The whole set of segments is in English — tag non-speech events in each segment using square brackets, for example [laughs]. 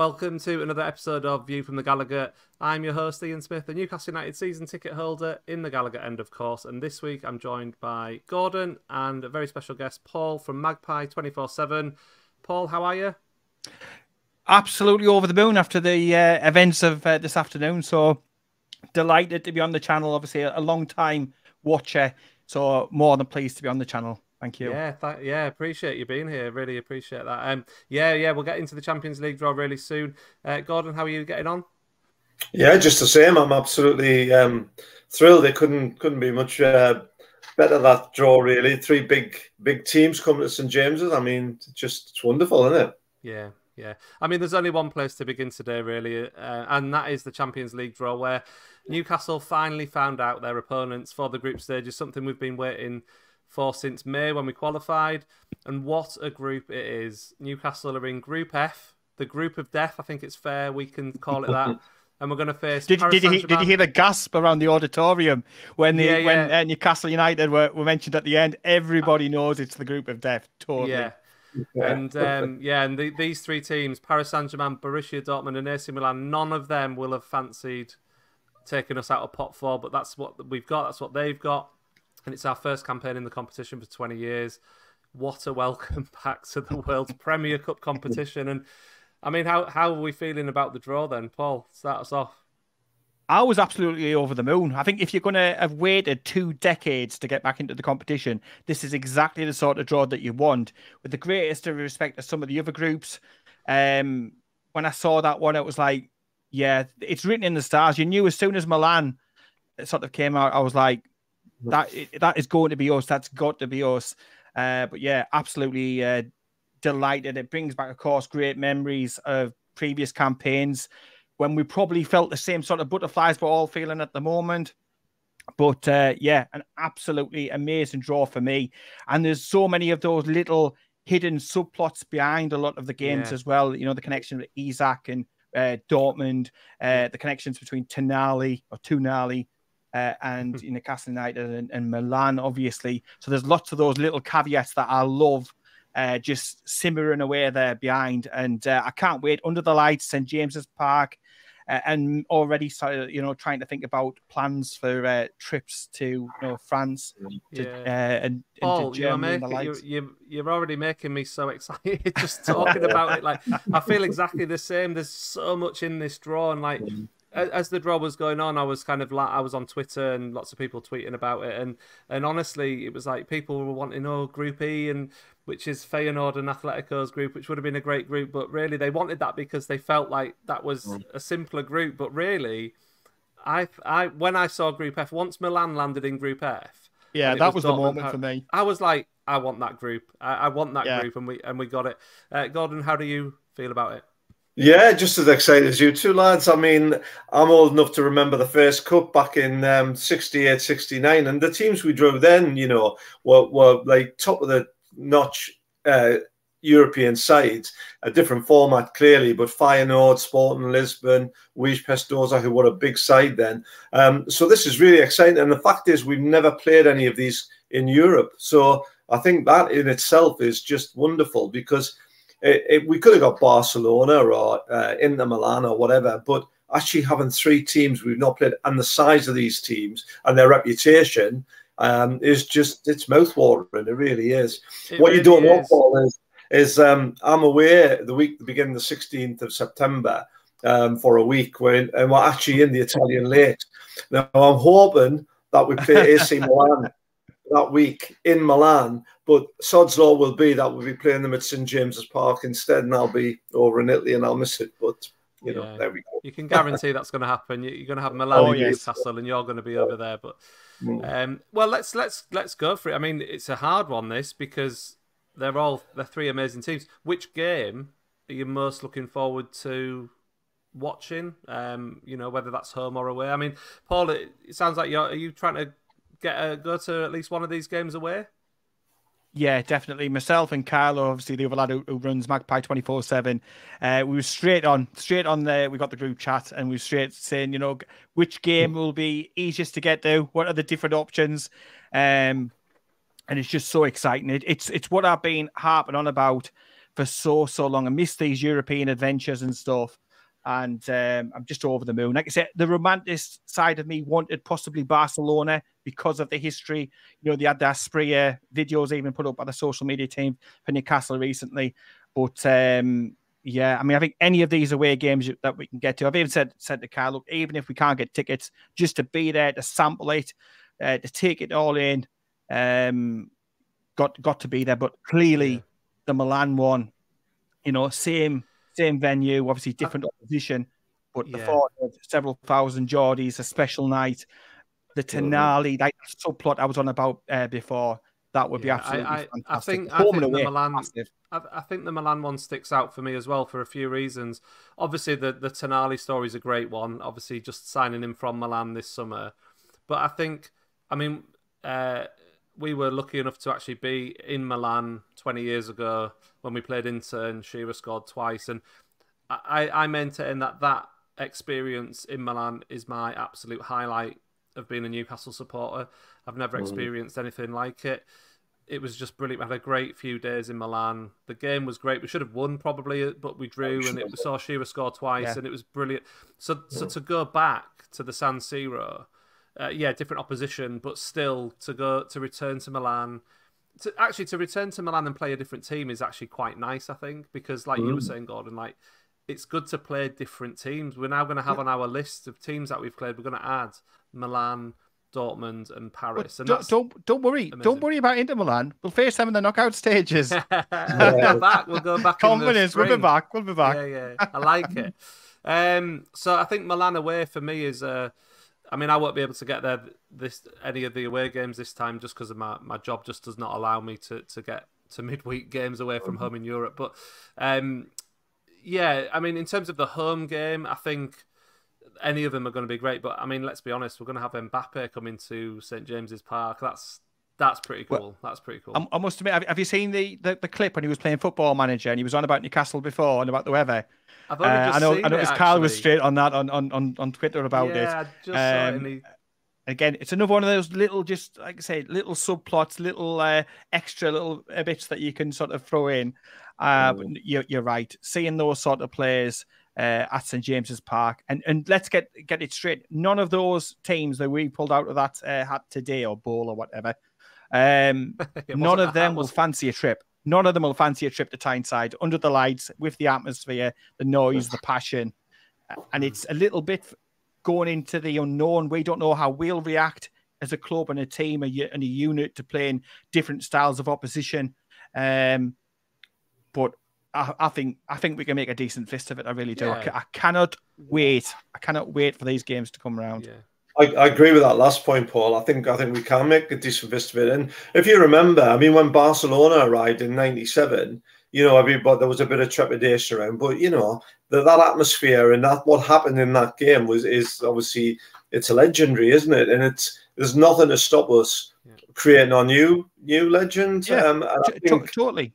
Welcome to another episode of View from the Gallowgate. I'm your host, Ian Smith, the Newcastle United season ticket holder in the Gallowgate end, of course. And this week I'm joined by Gordon and a very special guest, Paul from Magpie 24 7. Paul, how are you? Absolutely over the moon after the uh, events of uh, this afternoon. So delighted to be on the channel. Obviously, a long time watcher. So more than pleased to be on the channel. Thank you. Yeah, th- yeah, appreciate you being here. Really appreciate that. Um, yeah, yeah, we'll get into the Champions League draw really soon. Uh, Gordon, how are you getting on? Yeah, just the same. I'm absolutely um, thrilled. It couldn't couldn't be much uh, better that draw. Really, three big big teams coming to St James's. I mean, just it's wonderful, isn't it? Yeah, yeah. I mean, there's only one place to begin today, really, uh, and that is the Champions League draw, where Newcastle finally found out their opponents for the group stage. Is something we've been waiting for since May when we qualified. And what a group it is. Newcastle are in Group F, the group of death. I think it's fair we can call it that. [laughs] and we're going to face. Did, did, you, did you hear the gasp around the auditorium when the yeah, when Uh, Newcastle United were, were mentioned at the end? Everybody knows it's the group of death. Totally. Yeah. And um, yeah, and the, these three teams, Paris Saint Germain, Borussia Dortmund, and AC Milan, none of them will have fancied taking us out of pot four, but that's what we've got. That's what they've got and it's our first campaign in the competition for 20 years. What a welcome [laughs] back to the world's Premier Cup competition. And I mean, how, how are we feeling about the draw then? Paul, start us off. I was absolutely over the moon. I think if you're going to have waited two decades to get back into the competition, this is exactly the sort of draw that you want. With the greatest of respect to some of the other groups, um, when I saw that one, it was like, yeah, it's written in the stars. You knew as soon as Milan sort of came out, I was like, that that is going to be us. That's got to be us. Uh, but yeah, absolutely uh, delighted. It brings back, of course, great memories of previous campaigns when we probably felt the same sort of butterflies we're all feeling at the moment. But uh, yeah, an absolutely amazing draw for me. And there's so many of those little hidden subplots behind a lot of the games yeah. as well. You know, the connection with Isak and uh, Dortmund, uh, the connections between Tonali or Tonali uh, and you know Castle United and, and, Milan, obviously. So there's lots of those little caveats that I love. Uh, just simmering away there behind, and uh, I can't wait under the lights, St James's Park, uh, and already started, you know, trying to think about plans for uh, trips to you know France to, yeah. Uh, and, Paul, you're, making, you're, you're, you're already making me so excited [laughs] just [laughs] talking about it. Like I feel exactly the same. There's so much in this draw, and like as the draw was going on, I was kind of like I was on Twitter and lots of people tweeting about it, and and honestly, it was like people were wanting oh Group E and which is Feyenoord and Atletico's group, which would have been a great group, but really they wanted that because they felt like that was mm. a simpler group. But really, I I when I saw Group F, once Milan landed in Group F, yeah, that was, was the moment for me. I was like, I want that group. I, I want that yeah. group, and we and we got it. Uh, Gordon, how do you feel about it? Yeah, just as excited as you two lads. I mean, I'm old enough to remember the first cup back in um, 68, 69, and the teams we drove then, you know, were, were like top of the notch uh, European sides. A different format, clearly, but Feyenoord, Sporting Lisbon, Wisła Piastoria, who were a big side then. Um, so this is really exciting. And the fact is, we've never played any of these in Europe. So I think that in itself is just wonderful because – it, it, we could have got Barcelona or uh, Inter Milan or whatever, but actually having three teams we've not played and the size of these teams and their reputation um, is just it's mouthwatering. It really is. It what really you don't know, Paul, is is um, I'm away the week the beginning the 16th of September um, for a week when and we're actually in the Italian Lakes. Now I'm hoping that we play AC [laughs] Milan that week in Milan. But Sod's Law will be that we'll be playing them at St James's Park instead, and I'll be over in Italy and I'll miss it. But you know, yeah. there we go. You can guarantee that's going to happen. You're going to have [laughs] Milan oh, yes. Newcastle, and you're going to be over there. But mm. um, well, let's let's let's go for it. I mean, it's a hard one this because they're all they're three amazing teams. Which game are you most looking forward to watching? Um, you know, whether that's home or away. I mean, Paul, it, it sounds like you're are you trying to get a, go to at least one of these games away? Yeah, definitely. Myself and Carlo, obviously the other lad who, who runs Magpie twenty four seven. Uh, we were straight on, straight on there. We got the group chat, and we were straight saying, you know, which game will be easiest to get to. What are the different options? Um, and it's just so exciting. It, it's it's what I've been harping on about for so so long. I miss these European adventures and stuff, and um, I'm just over the moon. Like I said, the romantic side of me wanted possibly Barcelona because of the history. You know, they had the Asprilla videos even put up by the social media team for Newcastle recently, but. Um, yeah, I mean, I think any of these away games that we can get to, I've even said said to Carl, look, even if we can't get tickets, just to be there to sample it, uh, to take it all in, um, got got to be there. But clearly, yeah. the Milan one, you know, same same venue, obviously different opposition, but yeah. the thought of several thousand Geordies, a special night, the Tonali, that subplot I was on about uh, before, that would be absolutely I, I, fantastic. I think, I think the Milan, I, I, think the Milan one sticks out for me as well for a few reasons. Obviously, the the Tonali story is a great one. Obviously, just signing him from Milan this summer, but I think, I mean, uh, we were lucky enough to actually be in Milan 20 years ago when we played Inter and Shearer scored twice, and I I maintain that that experience in Milan is my absolute highlight of being a Newcastle supporter. I've never mm. experienced anything like it. It was just brilliant. We had a great few days in Milan. The game was great. We should have won probably, but we drew, and it saw Shearer score twice, yeah. and it was brilliant. So, so to go back to the San Siro, uh, yeah, different opposition, but still to go to return to Milan. To, actually, to return to Milan and play a different team is actually quite nice, I think, because like mm. you were mm. saying, Gordon, like it's good to play different teams. We're now going to have yeah. on our list of teams that we've played. We're going to add Milan, Dortmund, and Paris. And don't, don't don't worry, amazing. don't worry about Inter Milan. We'll face them in the knockout stages. [laughs] we'll [laughs] go back. We'll go back. Confidence. We'll be back. We'll be back. Yeah, yeah. I like it. [laughs] Um, so I think Milan away for me is. Uh, I mean, I won't be able to get there this any of the away games this time just because my, my job just does not allow me to, to get to [laughs] midweek games away from home in Europe. But um, yeah, I mean, in terms of the home game, I think any of them are going to be great. But I mean, let's be honest, we're going to have Mbappe coming to St James's Park. That's that's pretty cool. Well, that's pretty cool. I, must admit, have, you seen the, the, the clip when he was playing football manager and he was on about Newcastle before and about the weather? I've only uh, just I know, I know, it, Carl was straight on that on, on, on, Twitter about yeah, it. Yeah, just um. Um, again, it's another one of those little, just like I say, little subplots, little uh, extra little bits that you can sort of throw in. Uh, oh. you're, you're right. Seeing those sort of players uh, at St James's Park, and and let's get get it straight. None of those teams that we pulled out of that uh, hat today or bowl or whatever, um, [laughs] none of them will fancy a trip. None of them will fancy a trip to Tyneside under the lights with the atmosphere, the noise, the passion, and it's a little bit going into the unknown. We don't know how we'll react as a club and a team and a unit to playing different styles of opposition. Um, but I, I, think I think we can make a decent fist of it. I really do. Yeah. I, I, cannot wait. I cannot wait for these games to come around. Yeah. I, I, agree with that last point, Paul. I think I think we can make a decent fist of it. And if you remember, I mean, when Barcelona arrived in '97, you know, I mean, but there was a bit of trepidation around. But you know, the, that atmosphere and that what happened in that game was is obviously it's legendary, isn't it? And it's there's nothing to stop us creating our new new legend. Yeah, um, think... totally.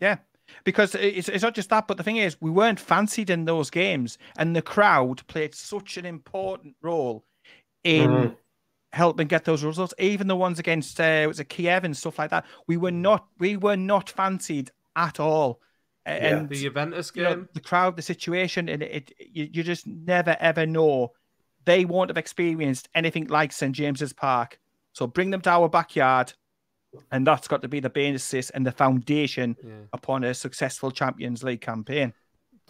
Yeah, because it's, it's not just that, but the thing is, we weren't fancied in those games, and the crowd played such an important role in mm. helping get those results. Even the ones against uh, it was a Kiev and stuff like that, we were not we were not fancied at all. And the Juventus game, you know, the crowd, the situation, and it, it you, you just never ever know. They won't have experienced anything like St James's Park. So bring them to our backyard, and that's got to be the basis and the foundation yeah. upon a successful Champions League campaign.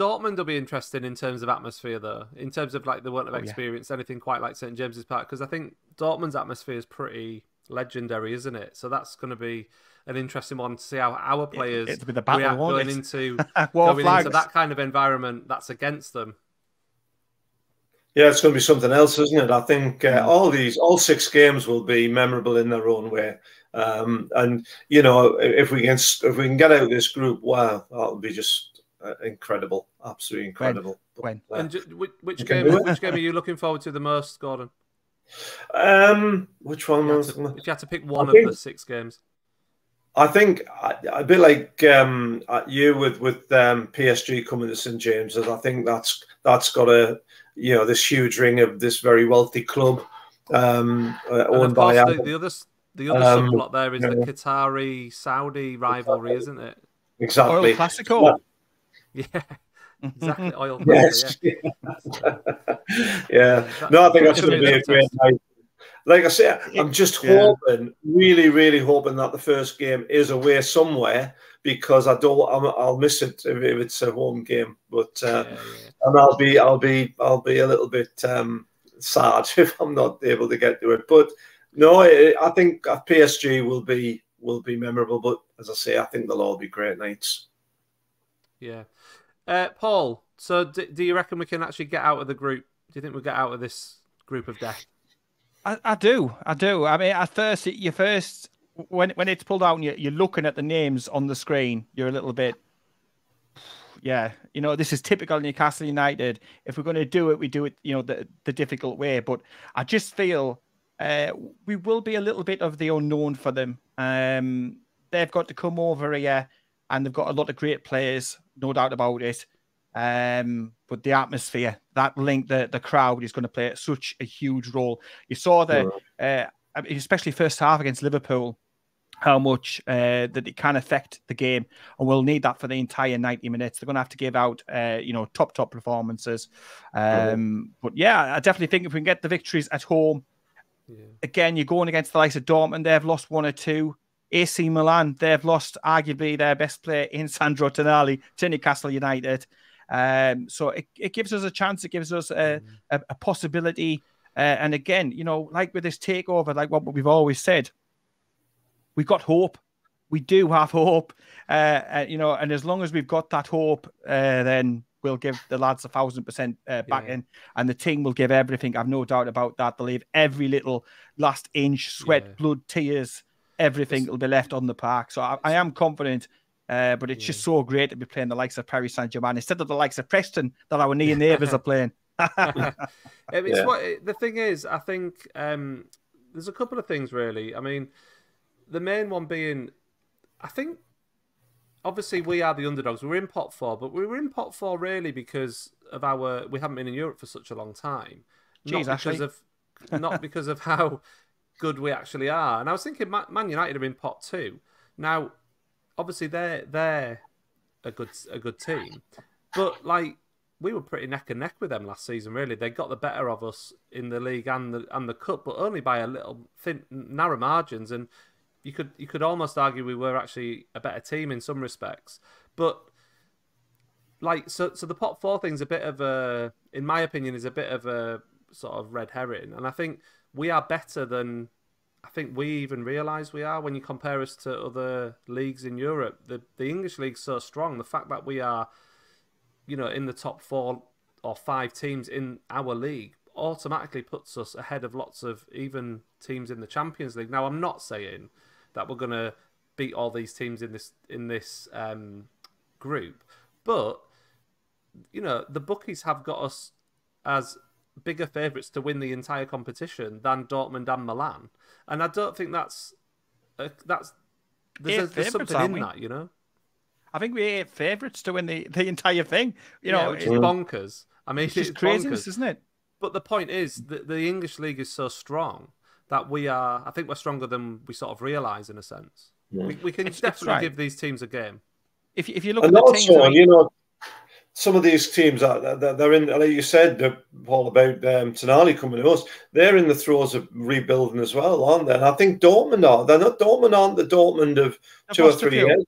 Dortmund will be interesting in terms of atmosphere, though. In terms of like the won't have oh, experienced yeah. anything quite like St James's Park, because I think Dortmund's atmosphere is pretty legendary, isn't it? So that's going to be an interesting one to see how our players it, the battle, react going it? into [laughs] going flags. into that kind of environment that's against them. Yeah, it's going to be something else, isn't it? I think uh, all these, all six games will be memorable in their own way. Um, and you know, if we can if we can get out of this group, wow, that'll be just uh, incredible, absolutely incredible. When? when? And which, which game? which game are you looking forward to the most, Gordon? Um, which one if was? To, if you had to pick one I of think, the six games, I think a bit like um, you with with um, PSG coming to St James's. I think that's that's got a you know this huge ring of this very wealthy club um, uh, owned by the, the other the other um, subplot there is yeah. the Qatari Saudi rivalry, isn't it? exactly. Oil Classico. [laughs] Yeah. Exactly, oil. [laughs] Yes. Yeah. [laughs] yeah. No, I think that's going to be a great night. Like I said, I'm just Yeah. hoping, really, really hoping that the first game is away somewhere because I don't. I'm, I'll miss it if, if it's a home game. But uh, Yeah, yeah. and I'll be, I'll be, I'll be a little bit um, sad if I'm not able to get to it. But no, I I think PSG will be will be memorable. But as I say, I think they'll all be great nights. Yeah. Uh, Paul, so do, do you reckon we can actually get out of the group? Do you think we'll get out of this group of death? I, I do, I do. I mean, at first, you first when when it's pulled out and you, you're looking at the names on the screen, you're a little bit, yeah. You know, this is typical Newcastle United. If we're going to do it, we do it, you know, the the difficult way. But I just feel uh, we will be a little bit of the unknown for them. Um, they've got to come over here, and they've got a lot of great players, no doubt about it. Um, but the atmosphere, that link, the the crowd is going to play such a huge role. You saw the, uh, especially first half against Liverpool, how much uh, that it can affect the game, and we'll need that for the entire ninety minutes. They're going to have to give out, uh, you know, top top performances. Um, but yeah, I definitely think if we can get the victories at home, Yeah. again, you're going against the likes of Dortmund. They've lost one or two. AC Milan, they've lost arguably their best player in Sandro Tonali to Newcastle United. Um, so it, it gives us a chance. It gives us a, a, a possibility. Uh, and again, you know, like with this takeover, like what we've always said, we've got hope. We do have hope. Uh, uh, you know, and as long as we've got that hope, uh, then we'll give the lads a thousand percent uh, back Yeah. in, and the team will give everything. I've no doubt about that. They'll leave every little last inch, sweat, Yeah. blood, tears, everything will be left on the park. So I, I am confident. Uh, but it's just so great to be playing the likes of Paris Saint Germain instead of the likes of Preston that our near [laughs] neighbours are playing. [laughs] Um, it's Yeah. what the thing is. I think um, there's a couple of things really. I mean, the main one being, I think, obviously we are the underdogs. We're in pot four, but we were in pot four really because of our we haven't been in Europe for such a long time. Jeez, not because Ashley. of not because of how good we actually are. And I was thinking Man United are in pot two. Now, obviously they're they're a good a good team, but like we were pretty neck and neck with them last season. Really, they got the better of us in the league and the and the cup, but only by a little thin narrow margins. And you could you could almost argue we were actually a better team in some respects. But like so so the pot four thing's a bit of a in my opinion is a bit of a sort of red herring. And I think we are better than I think we even realise we are when you compare us to other leagues in Europe. The the English league's so strong. The fact that we are, you know, in the top four or five teams in our league automatically puts us ahead of lots of even teams in the Champions League. Now I'm not saying that we're gonna beat all these teams in this in this um, group, but you know the bookies have got us as bigger favourites to win the entire competition than Dortmund and Milan, and I don't think that's uh, that's there's, Eight a, there's something aren't in we? that, you know. I think we're favourites to win the, the entire thing. You know, yeah, which is it- bonkers. I mean, it's just it's craziness, bonkers. isn't it? But the point is that the English league is so strong that we are. I think we're stronger than we sort of realise in a sense. We, we can It's- it's definitely right. give these teams a game. If, if you look And at the teams, also, I mean, you know, some of these teams are they're they're in, like you said, Paul, about um, Tonali coming to us. They're in the throes of rebuilding as well, aren't they? And I think Dortmund are. They're not Dortmund, aren't the Dortmund of They've two or three years.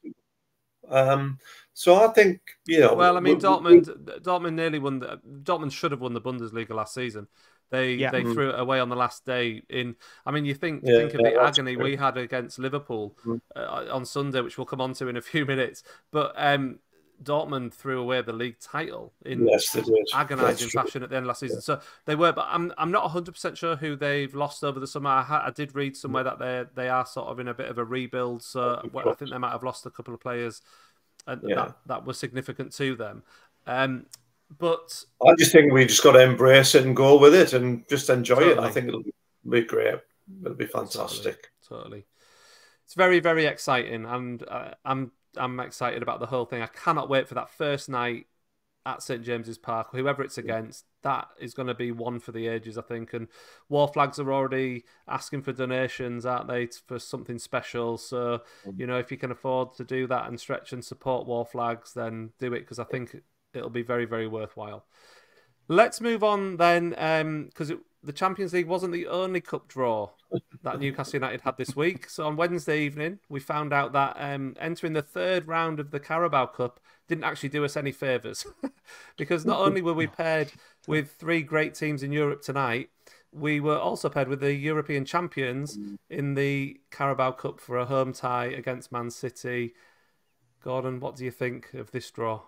Um, so I think you know. Well, I mean, we- we- Dortmund. Dortmund nearly won. The, Dortmund should have won the Bundesliga last season. They Yeah. they Mm. threw it away on the last day. In I mean, you think Yeah, think of yeah, the agony true. we had against Liverpool Mm. uh, on Sunday, which we'll come on to in a few [laughs] minutes. But um, Dortmund threw away the league title in Yes, agonising fashion at the end of last season. So they were, but I'm I'm not 100 percent sure who they've lost over the summer. I, ha- I did read somewhere that they they are sort of in a bit of a rebuild. So well, I think they might have lost a couple of players, and Yeah. that that was significant to them. Um, but I just think we just got to embrace it and go with it and just enjoy it. I think it'll be great. It'll be fantastic. totally, it's very very exciting, and uh, I'm I'm excited about the whole thing. I cannot wait for that first night at St James's Park, whoever it's against, that is going to be one for the ages, I think. And Wor Flags are already asking for donations, aren't they, for something special? So, mm. you know, if you can afford to do that and stretch and support Wor Flags, then do it because I think it'll be very, very worthwhile. Let's move on then, because um, the Champions League wasn't the only cup draw that Newcastle United had this week. So on Wednesday evening, we found out that um, entering the third round of the Carabao Cup didn't actually do us any favours, [laughs] because not only were we paired with three great teams in Europe tonight, we were also paired with the European champions in the Carabao Cup for a home tie against Man City. Gordon, what do you think of this draw?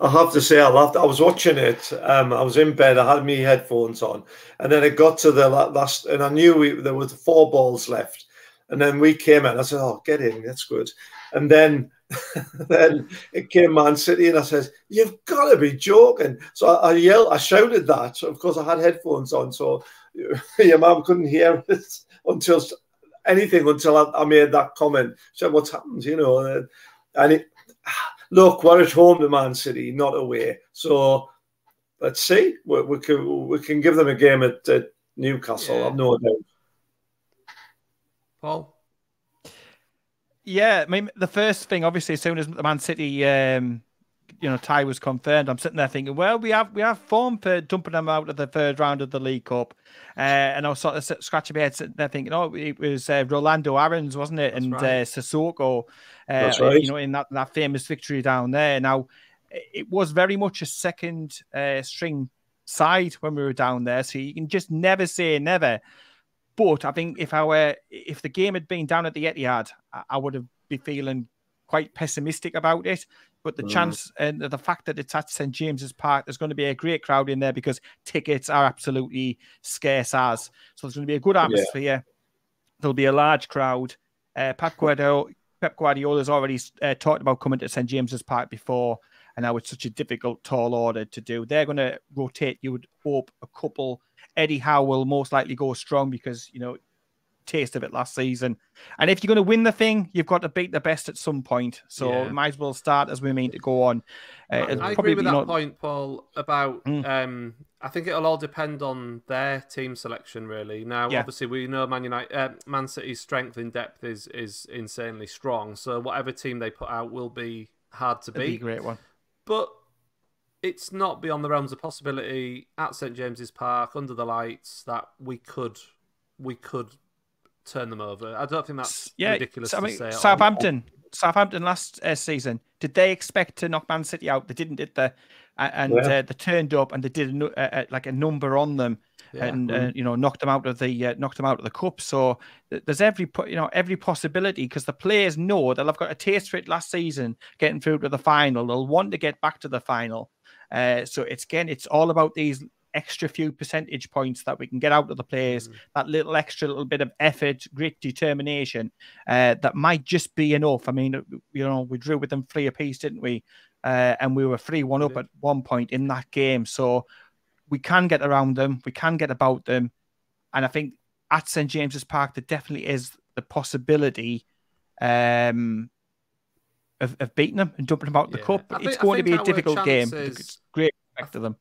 I have to say, I loved. I was watching it. Um, I was in bed. I had my headphones on, and then it got to the last, and I knew we, there was four balls left, and then we came in. I said, "Oh, get in, that's good." And then, [laughs] then it came Man City, and I said, "You've got to be joking!" So I, I yelled, I shouted that. Of course, I had headphones on, so [laughs] your mum couldn't hear [laughs] it until anything until I, I made that comment. She said, "What's happened?" You know, and it look, we're at home to Man City, not away. So let's see. We, we can we can give them a game at, at Newcastle. Yeah. I've no doubt. Paul. Yeah, I mean the first thing, obviously, as soon as the Man City, um, you know, tie was confirmed, I'm sitting there thinking, well, we have we have form for dumping them out of the third round of the League Cup, uh, and I was sort of scratching my head, sitting there thinking, oh, it was uh, Rolando Aarons, wasn't it, That's and right. uh, Sissoko. Uh, right. You know, in that, that famous victory down there. Now, it was very much a second uh, string side when we were down there, so you can just never say never. But I think if our if the game had been down at the Etihad, I, I would have been feeling quite pessimistic about it. But the mm. chance and the fact that it's at St James's Park, there's going to be a great crowd in there because tickets are absolutely scarce as. So there's going to be a good atmosphere. Yeah. There'll be a large crowd. Uh, Pep Guardiola, Pep Guardiola's already uh, talked about coming to St James's Park before, and now it's such a difficult, tall order to do. They're going to rotate. You would hope a couple. Eddie Howe will most likely go strong because you know taste of it last season. And if you're going to win the thing, you've got to beat the best at some point. So yeah. might as well start as we mean to go on. Uh, I agree with that not... point, Paul, about mm. um, I think it'll all depend on their team selection, really. Now, yeah. obviously, we know Man United, uh, Man City's strength in depth is is insanely strong. So whatever team they put out will be hard to beat. Be great one. But it's not beyond the realms of possibility at St James's Park under the lights that we could we could turn them over. I don't think that's yeah, ridiculous I mean, to say. Southampton, Southampton last uh, season, did they expect to knock Man City out? They didn't, did they? And yeah. uh, they turned up and they did a, a, like a number on them. Yeah. and uh, mm-hmm. you know knocked them out of the uh, knocked them out of the cup. So there's every you know every possibility because the players know they'll have got a taste for it last season, getting through to the final. They'll want to get back to the final. Uh, so it's again, it's all about these extra few percentage points that we can get out of the players, mm. that little extra little bit of effort, grit, determination, uh, that might just be enough. I mean, you know, we drew with them three apiece, didn't we? Uh, and we were three one up at one point in that game. So we can get around them, we can get about them, and I think at St James's Park there definitely is the possibility. Um, of, of beating them and dumping them out yeah. the cup. Think, it's going to be a difficult chances... game. It's great respect to them.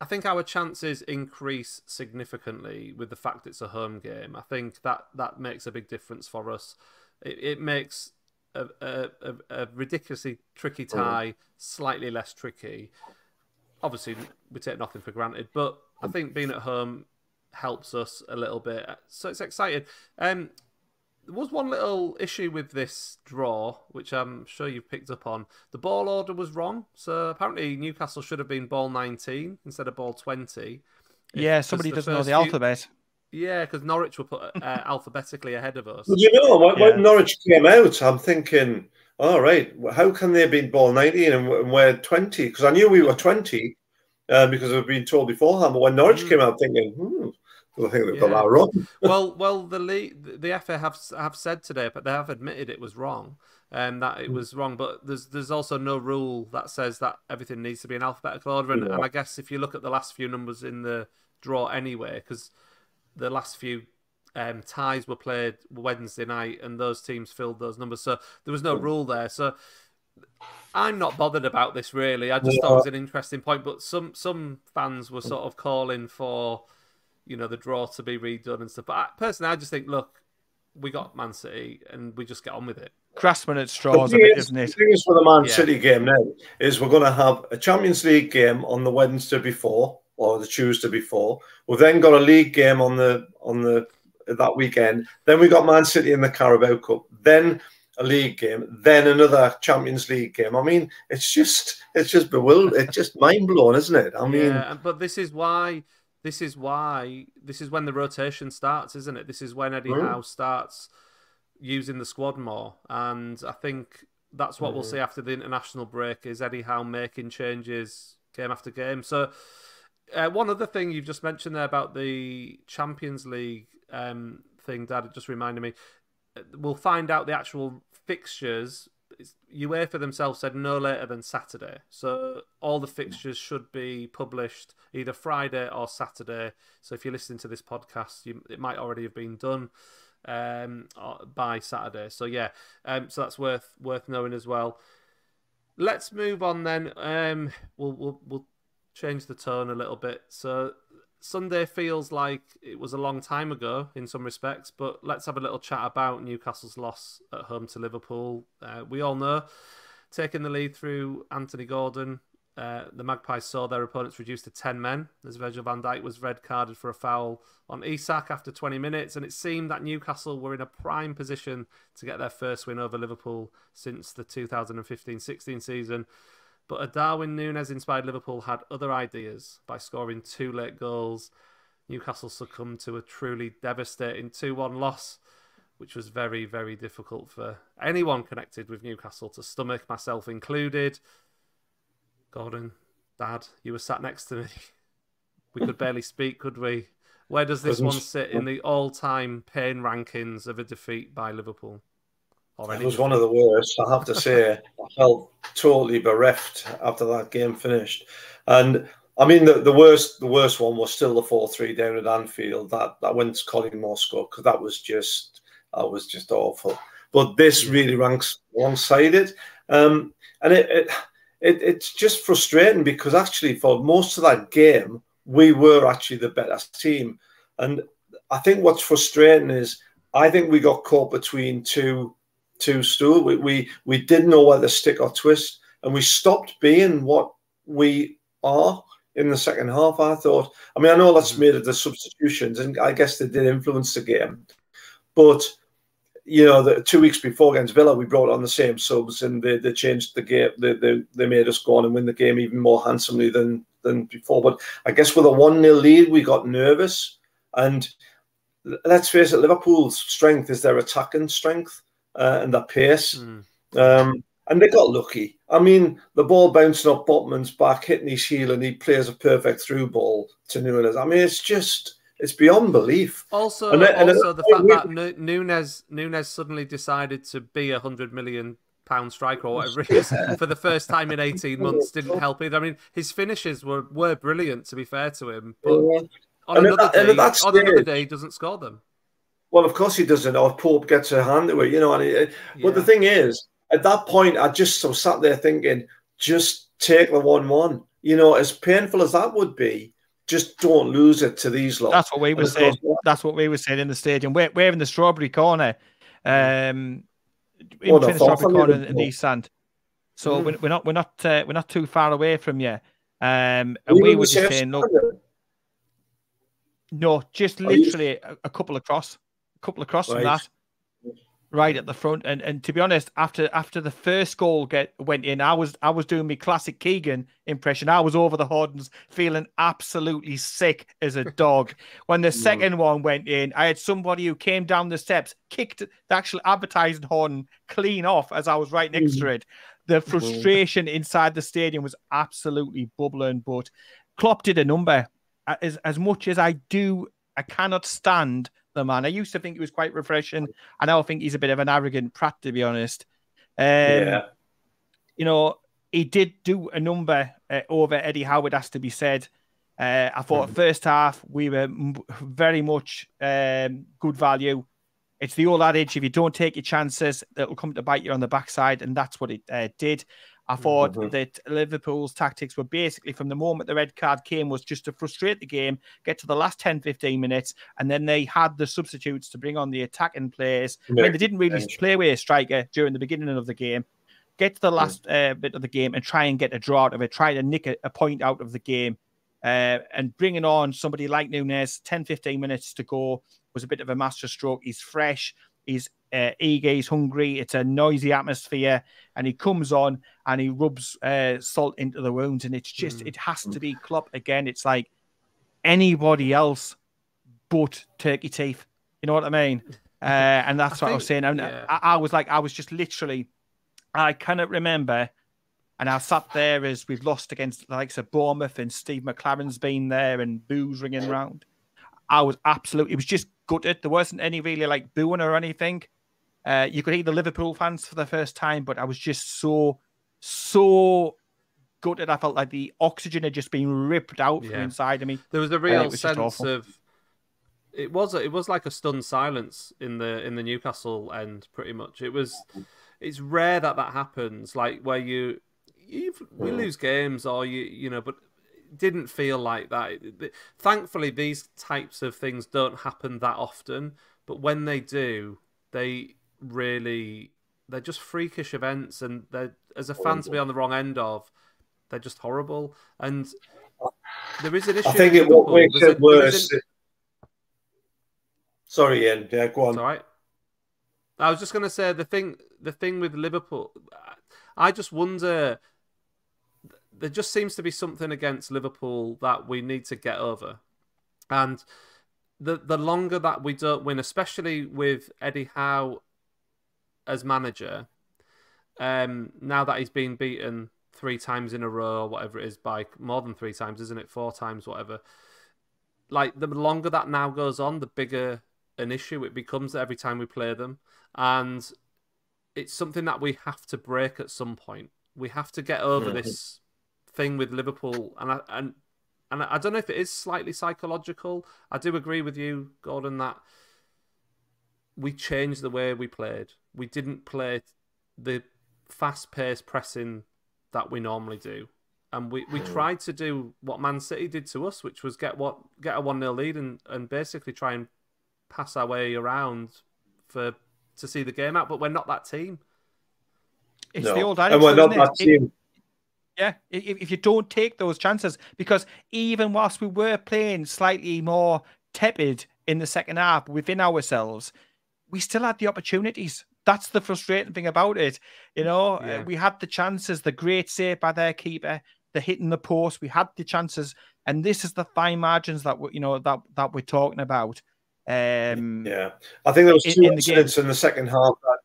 I think our chances increase significantly with the fact it's a home game. I think that that makes a big difference for us. It, it makes a, a, a, ridiculously tricky mm. tie slightly less tricky. Obviously, we take nothing for granted, but I think being at home helps us a little bit. So it's exciting. Um, there was one little issue with this draw, which I'm sure you've picked up on. The ball order was wrong. So apparently Newcastle should have been ball 19 instead of ball 20. Yeah, somebody doesn't know the few... alphabet. Yeah, because Norwich were put uh, [laughs] alphabetically ahead of us. Well, you know, when, yeah. when, Norwich came out, I'm thinking, all oh, how can they have been ball 19 and, and we're 20? Because I knew we were 20 uh, because I've been told beforehand. But when Norwich mm. came out, thinking, hmm, I think they've yeah. got that wrong. well, well, the league, the FA have have said today, but they have admitted it was wrong, and um, that it hmm. was wrong. But there's there's also no rule that says that everything needs to be in alphabetical order. And, yeah. and I guess if you look at the last few numbers in the draw anyway, because the last few um, ties were played Wednesday night, and those teams filled those numbers, so there was no hmm. rule there. So I'm not bothered about this really. I just yeah. thought it was an interesting point, but some some fans were sort of calling for, you know, the draw to be redone and stuff. But I, personally, I just think, look, we got Man City, and we just get on with it. Craftsman at straws, a bit, isn't it? The thing is for the Man yeah. City game now is we're going to have a Champions League game on the Wednesday before or the Tuesday before. We've then got a league game on the on the that weekend. Then we got Man City in the Carabao Cup. Then a league game, then another Champions League game. I mean, it's just it's just bewildering. It's just mind blowing, isn't it? I mean, yeah, but this is why this is why this is when the rotation starts, isn't it? This is when Eddie mm. Howe starts using the squad more, and I think that's what mm. we'll see after the international break is Eddie Howe making changes game after game. So. Uh, one other thing you've just mentioned there about the Champions League um, thing, Dad, it just reminded me. We'll find out the actual fixtures, UEFA themselves said no later than Saturday. So all the fixtures should be published either Friday or Saturday. So if you're listening to this podcast, you, it might already have been done um, by Saturday. So yeah, um, so that's worth worth knowing as well. Let's move on then. Um, we'll we'll we'll change the tone a little bit. So Sunday feels like it was a long time ago in some respects, but let's have a little chat about Newcastle's loss at home to Liverpool. Uh, we all know, taking the lead through Anthony Gordon, uh, the Magpies saw their opponents reduced to 10 men as Virgil van Dijk was red carded for a foul on Isak after 20 minutes, and it seemed that Newcastle were in a prime position to get their first win over Liverpool since the 2015 16 season. But a Darwin Núñez inspired Liverpool had other ideas by scoring two late goals. Newcastle succumbed to a truly devastating 2 1 loss, which was very, very difficult for anyone connected with Newcastle to stomach, myself included. Gordon, Dad, you were sat next to me. [laughs] We could barely speak, could we? Where does this one sit in the all time pain rankings of a defeat by Liverpool? It was one of the worst, I have to say. [laughs] I felt totally bereft after that game finished. And I mean, the, the worst the worst one was still the 4 3 down at Anfield. That that went to Colin Moscow because that was just that was just awful. But this really ranks alongside it. Um, and it, it, it it's just frustrating because actually for most of that game, we were actually the better team. And I think what's frustrating is I think we got caught between two two stool. We, we we didn't know whether to stick or twist, and we stopped being what we are in the second half. I thought. I mean, I know that's mm-hmm. made of the substitutions, and I guess they did influence the game, but you know, the two weeks before against Villa, we brought on the same subs, and they, they changed the game. They, they they made us go on and win the game even more handsomely than than before. But I guess with a one 0 lead, we got nervous, and let's face it, Liverpool's strength is their attacking strength uh, and their pace. Mm. Um, and they got lucky. I mean, the ball bouncing off Botman's back, hitting his heel, and he plays a perfect through ball to Núñez. I mean, it's just it's beyond belief. Also, and, and also the fact that Núñez Núñez suddenly decided to be a hundred million pound striker or whatever it [laughs] is for the first time in eighteen months didn't help either. I mean, his finishes were were brilliant to be fair to him, but on and another day, on another day, he doesn't score them. Well, of course he doesn't. Or Pope gets a hand to it, you know. And it, yeah. but the thing is, at that point, I just so sat there thinking, just take the one-one. You know, as painful as that would be, just don't lose it to these lot. That's what we were saying. That's what we were saying in the stadium. We're, we're in the strawberry corner, um, in the strawberry corner in the East Stand. So mm. we're, not we're not uh, we're not too far away from you. Um, and we, we were just saying, look, no, just literally a, a couple across couple across right. from that, right at the front. And and to be honest, after after the first goal get went in, I was I was doing my classic Keegan impression. I was over the Hordens, feeling absolutely sick as a [laughs] dog. when the second one went in, I had somebody who came down the steps, kicked the actual advertising horn clean off as I was right next mm. to it. The frustration inside the stadium was absolutely bubbling. But Klopp did a number. As as much as I do, I cannot stand the man. I used to think he was quite refreshing. I now think he's a bit of an arrogant prat, to be honest. Um, yeah. You know, he did do a number uh, over Eddie Howe, has to be said. Uh, I thought mm. first half we were very much um, good value. it's the old adage: if you don't take your chances, it'll come to bite you on the backside, and that's what it uh, did. I thought mm-hmm. that Liverpool's tactics were basically from the moment the red card came was just to frustrate the game, get to the last 10, 15 minutes, and then they had the substitutes to bring on the attacking players. Yeah. I mean, they didn't really play with a striker during the beginning of the game. Get to the last uh, bit of the game and try and get a draw out of it, try to nick a, a point out of the game. Uh, and bringing on somebody like Nunez, 10, 15 minutes to go was a bit of a masterstroke. He's fresh, he's uh, he's hungry. It's a noisy atmosphere, and he comes on and he rubs uh, salt into the wounds, and it's just mm. it has to be Klopp again. It's like anybody else but Turkey Teeth. You know what I mean? [laughs] Uh, and that's I what think, I was saying. And yeah. I, I, was like, I was just literally, I cannot remember. And I sat there as we've lost against the likes of Bournemouth and Steve McClaren's been there and booze ringing around. I was absolutely, it was just gutted. There wasn't any really like booing or anything. Uh, you could hear the Liverpool fans for the first time, but I was just so, so gutted. I felt like the oxygen had just been ripped out yeah. from inside of me. There was a real was sense of it was it was like a stunned silence in the in the Newcastle end. Pretty much, it was. It's rare that that happens. Like where you you we lose games or you you know, but didn't feel like that. Thankfully, these types of things don't happen that often. But when they do, they really they're just freakish events, and they're as a fan to be on the wrong end of, they're just horrible. And there is an issue. I think it what makes it worse. An... Sorry, Ian. Yeah, go on. All right. I was just going to say the thing. The thing with Liverpool, I just wonder. There just seems to be something against Liverpool that we need to get over, and the the longer that we don't win, especially with Eddie Howe as manager, um, now that he's been beaten three times in a row, or whatever it is, by more than three times, isn't it? Four times, whatever. Like the longer that now goes on, the bigger an issue it becomes every time we play them, and it's something that we have to break at some point. We have to get over this thing with Liverpool, and I, and and I don't know if it is slightly psychological. I do agree with you, Gordon, that we changed the way we played. We didn't play the fast paced pressing that we normally do. And we, we hmm. tried to do what Man City did to us, which was get what get a one 0 lead and, and basically try and pass our way around for to see the game out. But we're not that team. It's no. the old adage, and we're not that team. yeah, if, if you don't take those chances, because even whilst we were playing slightly more tepid in the second half within ourselves, we still had the opportunities. That's the frustrating thing about it. You know, uh, yeah. we had the chances, the great save by their keeper, the hitting the post. We had the chances, and this is the fine margins that we, you know that that we're talking about. Um, yeah, I think there was two in, incidents in the, in the second half that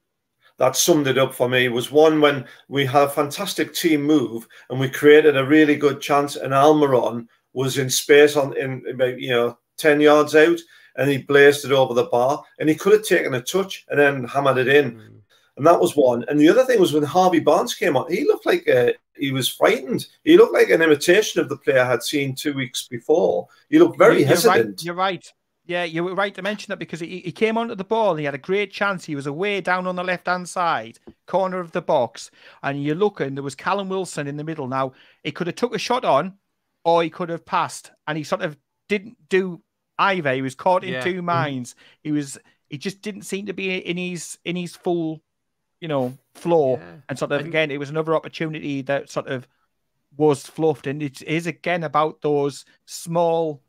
that summed it up for me was one when we had a fantastic team move and we created a really good chance and Almiron was in space on in about you know 10 yards out and he blazed it over the bar and he could have taken a touch and then hammered it in. Mm. And that was one. And the other thing was when Harvey Barnes came on, he looked like a, he was frightened. He looked like an imitation of the player I had seen two weeks before. He looked very you're hesitant. Right. You're right. Yeah, you were right to mention that because he, he came onto the ball and he had a great chance. He was away down on the left hand side corner of the box, and you're looking. There was Callum Wilson in the middle. Now he could have took a shot on, or he could have passed, and he sort of didn't do either. He was caught in yeah. two mm-hmm. minds. He was he just didn't seem to be in his in his full, you know, floor. Yeah. And sort of and... again, it was another opportunity that sort of was fluffed. And it is again about those small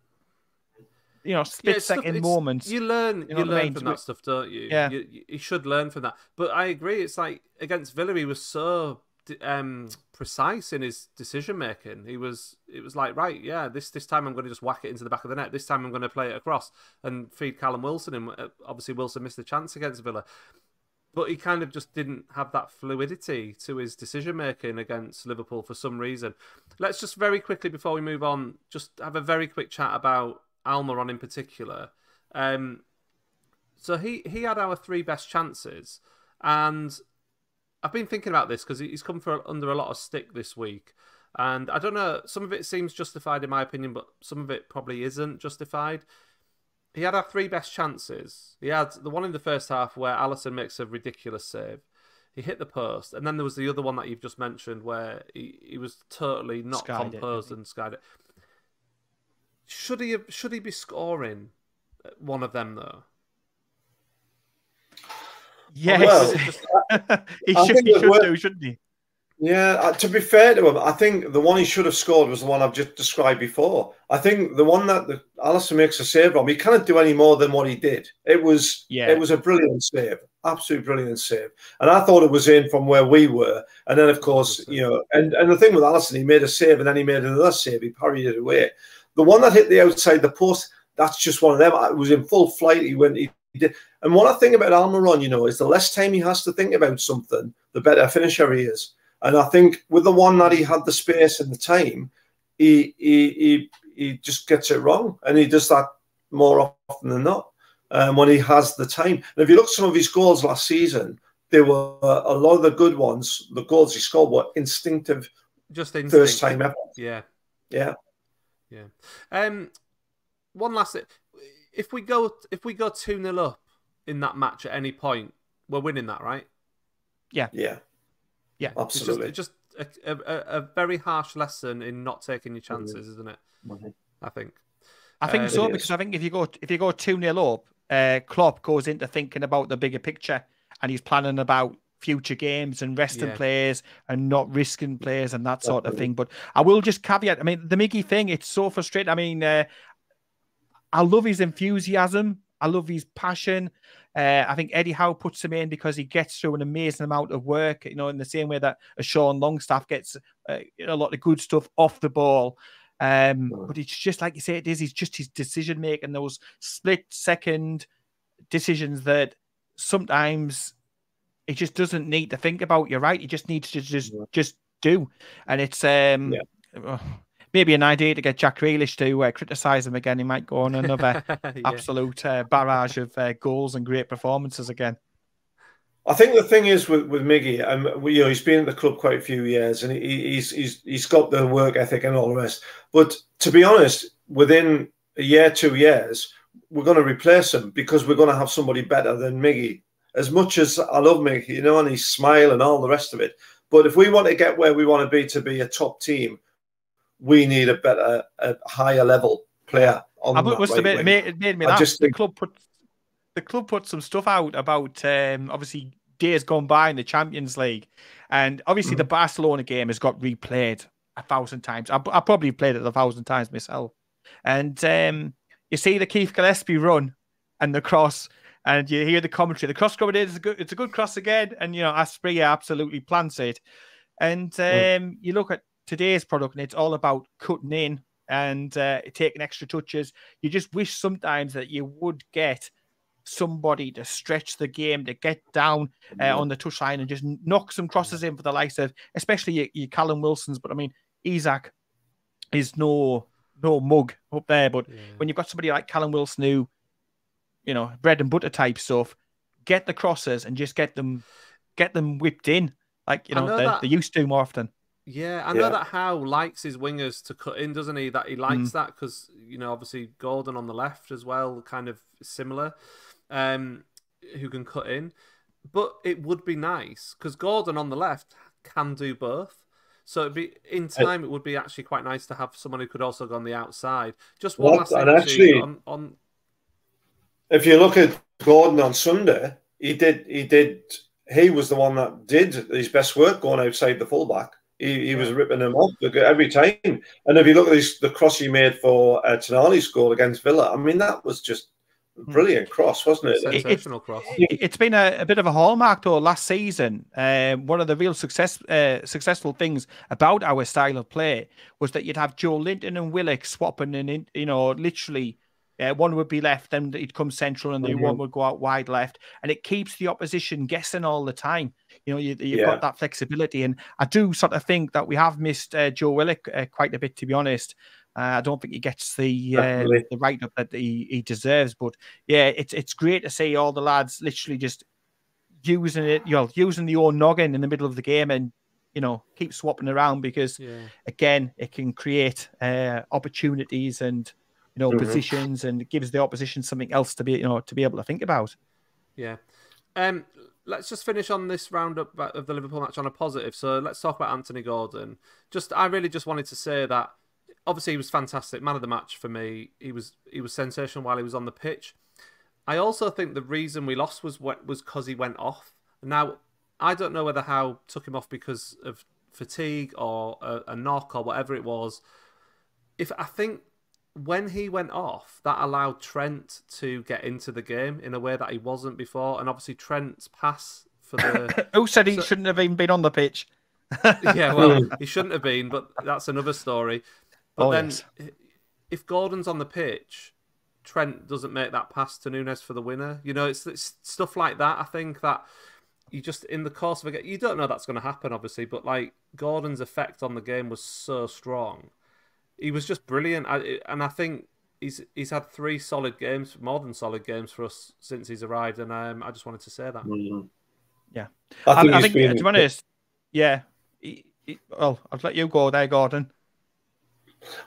you know, split yeah, second stuff, moments. You learn, you, know you learn I mean? from that stuff, don't you? Yeah, you, you, should learn from that. But I agree. It's like against Villa, he was so um, precise in his decision making. He was it was like right, yeah, this this time I'm going to just whack it into the back of the net. This time I'm going to play it across and feed Callum Wilson. And uh, obviously Wilson missed the chance against Villa, but he kind of just didn't have that fluidity to his decision making against Liverpool for some reason. Let's just very quickly before we move on, just have a very quick chat about Almiron in particular. Um, so he he had our three best chances and I've been thinking about this because he's come for under a lot of stick this week, and I don't know. Some of it seems justified in my opinion, but some of it probably isn't justified. he had our three best chances. He had the one in the first half where Alisson makes a ridiculous save. He hit the post, and then there was the other one that you've just mentioned where he, he was totally not skied composed it, and skied it. Should he have, should he be scoring uh, one of them though? Yes, well, [laughs] he should, he should do, shouldn't he? Yeah, uh, to be fair to him, I think the one he should have scored was the one I've just described before. I think the one that the Alisson makes a save on, he can't do any more than what he did. It was, yeah. it was a brilliant save, absolute brilliant save. And I thought it was in from where we were. And then, of course, you know, and, and the thing with Alisson, he made a save and then he made another save. He parried it away. The one that hit the outside the post, that's just one of them. It was in full flight. He went, he. And what I think about Almiron, you know, is the less time he has to think about something, the better finisher he is. And I think with the one that he had the space and the time, he he he, he just gets it wrong, and he does that more often than not um, when he has the time. And if you look at some of his goals last season, there were a lot of the good ones. The goals he scored were instinctive, just instinct. first time effort. Yeah, yeah, yeah. Um, one last. If we go if we go two 0 up in that match at any point, we're winning that, right? Yeah, yeah. Yeah, absolutely. It's just, just a, a, a, very harsh lesson in not taking your chances, isn't it? Mm-hmm. I think. I think um, so because I think if you go if you go two 0 up, uh, Klopp goes into thinking about the bigger picture and he's planning about future games and resting yeah. players and not risking players and that sort of thing. But I will just caveat. I mean, the Miggy thing, it's so frustrating. I mean, uh, I love his enthusiasm. I love his passion. Uh, I think Eddie Howe puts him in because he gets through an amazing amount of work, you know, in the same way that a Sean Longstaff gets uh, a lot of good stuff off the ball. Um, but it's just like you say, it is. He's just his decision making, those split second decisions that sometimes he just doesn't need to think about. You're right. He just needs to just just do, and it's um. Yeah maybe an idea to get Jack Grealish to uh, criticise him again. He might go on another [laughs] yeah. absolute uh, barrage of uh, goals and great performances again. I think the thing is with with Miggy, um, you know, he's been at the club quite a few years, and he, he's he's he's got the work ethic and all the rest. But to be honest, within a year, two years, we're going to replace him because we're going to have somebody better than Miggy. As much as I love Miggy, you know, and he's smile and all the rest of it. But if we want to get where we want to be to be a top team, we need a better, a higher level player. On I must right admit, it made, it made me laugh. Just the think... club put the club put some stuff out about um, obviously days gone by in the Champions League, and obviously mm. the Barcelona game has got replayed a thousand times. I, I probably played it a thousand times myself, and um, you see the Keith Gillespie run and the cross. And you hear the commentary. The cross coming in, it's a good, it's a good cross again. And you know, Asprilla absolutely plants it. And mm. um, mm. you look at today's product, and it's all about cutting in and uh, taking extra touches. You just wish sometimes that you would get somebody to stretch the game, to get down uh, on the touchline and just knock some crosses in for the likes of, especially your, your Callum Wilsons. But I mean, Isak is no no mug up there. But yeah. when you've got somebody like Callum Wilson who, you know, bread and butter type stuff, get the crosses and just get them get them whipped in like you know, know they, they used to more often. Yeah, I know yeah. that Howe likes his wingers to cut in, doesn't he? That he likes mm. that because you know obviously Gordon on the left as well, kind of similar, um, who can cut in. But it would be nice because Gordon on the left can do both. So it'd be in time. It would be actually quite nice to have someone who could also go on the outside. Just one last thing actually, on, on. If you look at Gordon on Sunday, he did. He did. He was the one that did his best work going outside the fullback. He, he was ripping them off every time. And if you look at this, the cross he made for uh, Tonali's goal against Villa, I mean, that was just hmm. brilliant cross, wasn't it? Sensational cross. It, has been a, a, bit of a hallmark though. Last season, uh, one of the real success uh, successful things about our style of play was that you'd have Joelinton and Willock swapping, and you know, literally uh, one would be left, then he'd come central, and the mm-hmm. one would go out wide left, and it keeps the opposition guessing all the time. You know, you, have yeah. got that flexibility, and I do sort of think that we have missed uh, Joe Willock uh, quite a bit, to be honest. Uh, I don't think he gets the uh, the write up that he, he deserves, but yeah, it's it's great to see all the lads literally just using it, you know, using the own noggin in the middle of the game and you know keep swapping around because yeah. again, it can create uh, opportunities and you know, mm-hmm. positions and gives the opposition something else to be, you know, to be able to think about. Yeah. Um, let's just finish on this roundup of the Liverpool match on a positive. So let's talk about Anthony Gordon. Just, I really just wanted to say that obviously he was fantastic, man of the match for me. He was he was sensational while he was on the pitch. I also think the reason we lost was what was because he went off. Now I don't know whether Howe took him off because of fatigue or a, a knock or whatever it was. If I think when he went off, that allowed Trent to get into the game in a way that he wasn't before, and obviously Trent's pass for the [laughs] who said he so... shouldn't have even been on the pitch. yeah, well, [laughs] he shouldn't have been, but that's another story. But oh, then, yes. if Gordon's on the pitch, Trent doesn't make that pass to Nunez for the winner. You know, it's, it's stuff like that. I think that you just in the course of a game, you don't know that's going to happen, obviously, but like Gordon's effect on the game was so strong. He was just brilliant, I, and I think he's he's had three solid games, more than solid games for us since he's arrived, and um, I just wanted to say that. Mm-hmm. Yeah, I think, I, I think been... to be honest, yeah. He, he, well, I'll let you go there, Gordon.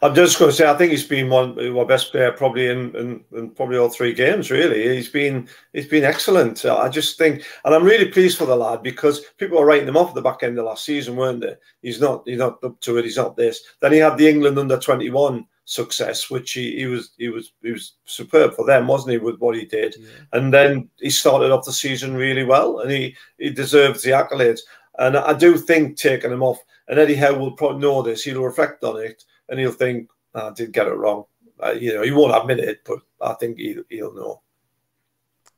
I'm just going to say, I think he's been one of our best player probably in, in, in, probably all three games. Really, he's been he's been excellent. I just think, and I'm really pleased for the lad because people were writing him off at the back end of last season, weren't they? He's not he's not up to it. He's not this. Then he had the England under 21 success, which he, he was he was he was superb for them, wasn't he, with what he did? Yeah. And then he started off the season really well, and he he deserves the accolades. And I do think taking him off, and Eddie Howe will probably know this. He'll reflect on it and he'll think, "I did get it wrong." Uh, you know, he won't admit it, but I think he'll, he'll know.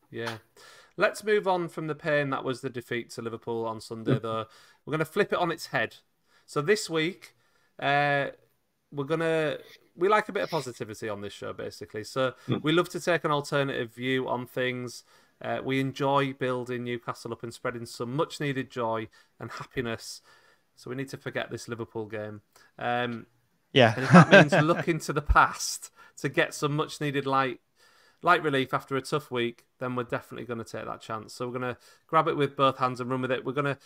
Yeah. Let's move on from the pain that was the defeat to Liverpool on Sunday, though. We're going to flip it on its head. So this week, uh, we're going to. We like a bit of positivity on this show, basically. So mm. we love to take an alternative view on things. Uh, we enjoy building Newcastle up and spreading some much needed joy and happiness. So we need to forget this Liverpool game. Um, yeah. And if that [laughs] means looking to the past to get some much needed light light relief after a tough week, then we're definitely going to take that chance. So we're going to grab it with both hands and run with it. We're going to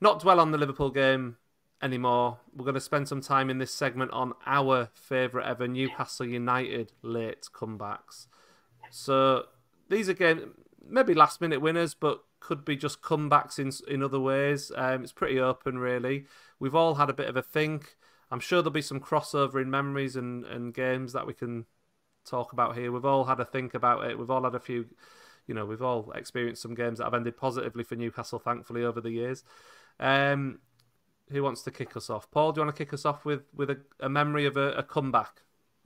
not dwell on the Liverpool game anymore. We're going to spend some time in this segment on our favourite ever Newcastle United late comebacks. So these are games, maybe last minute winners, but could be just comebacks in in other ways. Um, it's pretty open, really. We've all had a bit of a think. I'm sure there'll be some crossover in memories and, and games that we can talk about here. We've all had a think about it. We've all had a few, you know, we've all experienced some games that have ended positively for Newcastle, thankfully, over the years. Um, who wants to kick us off? Paul, do you want to kick us off with, with a, a memory of a, a comeback?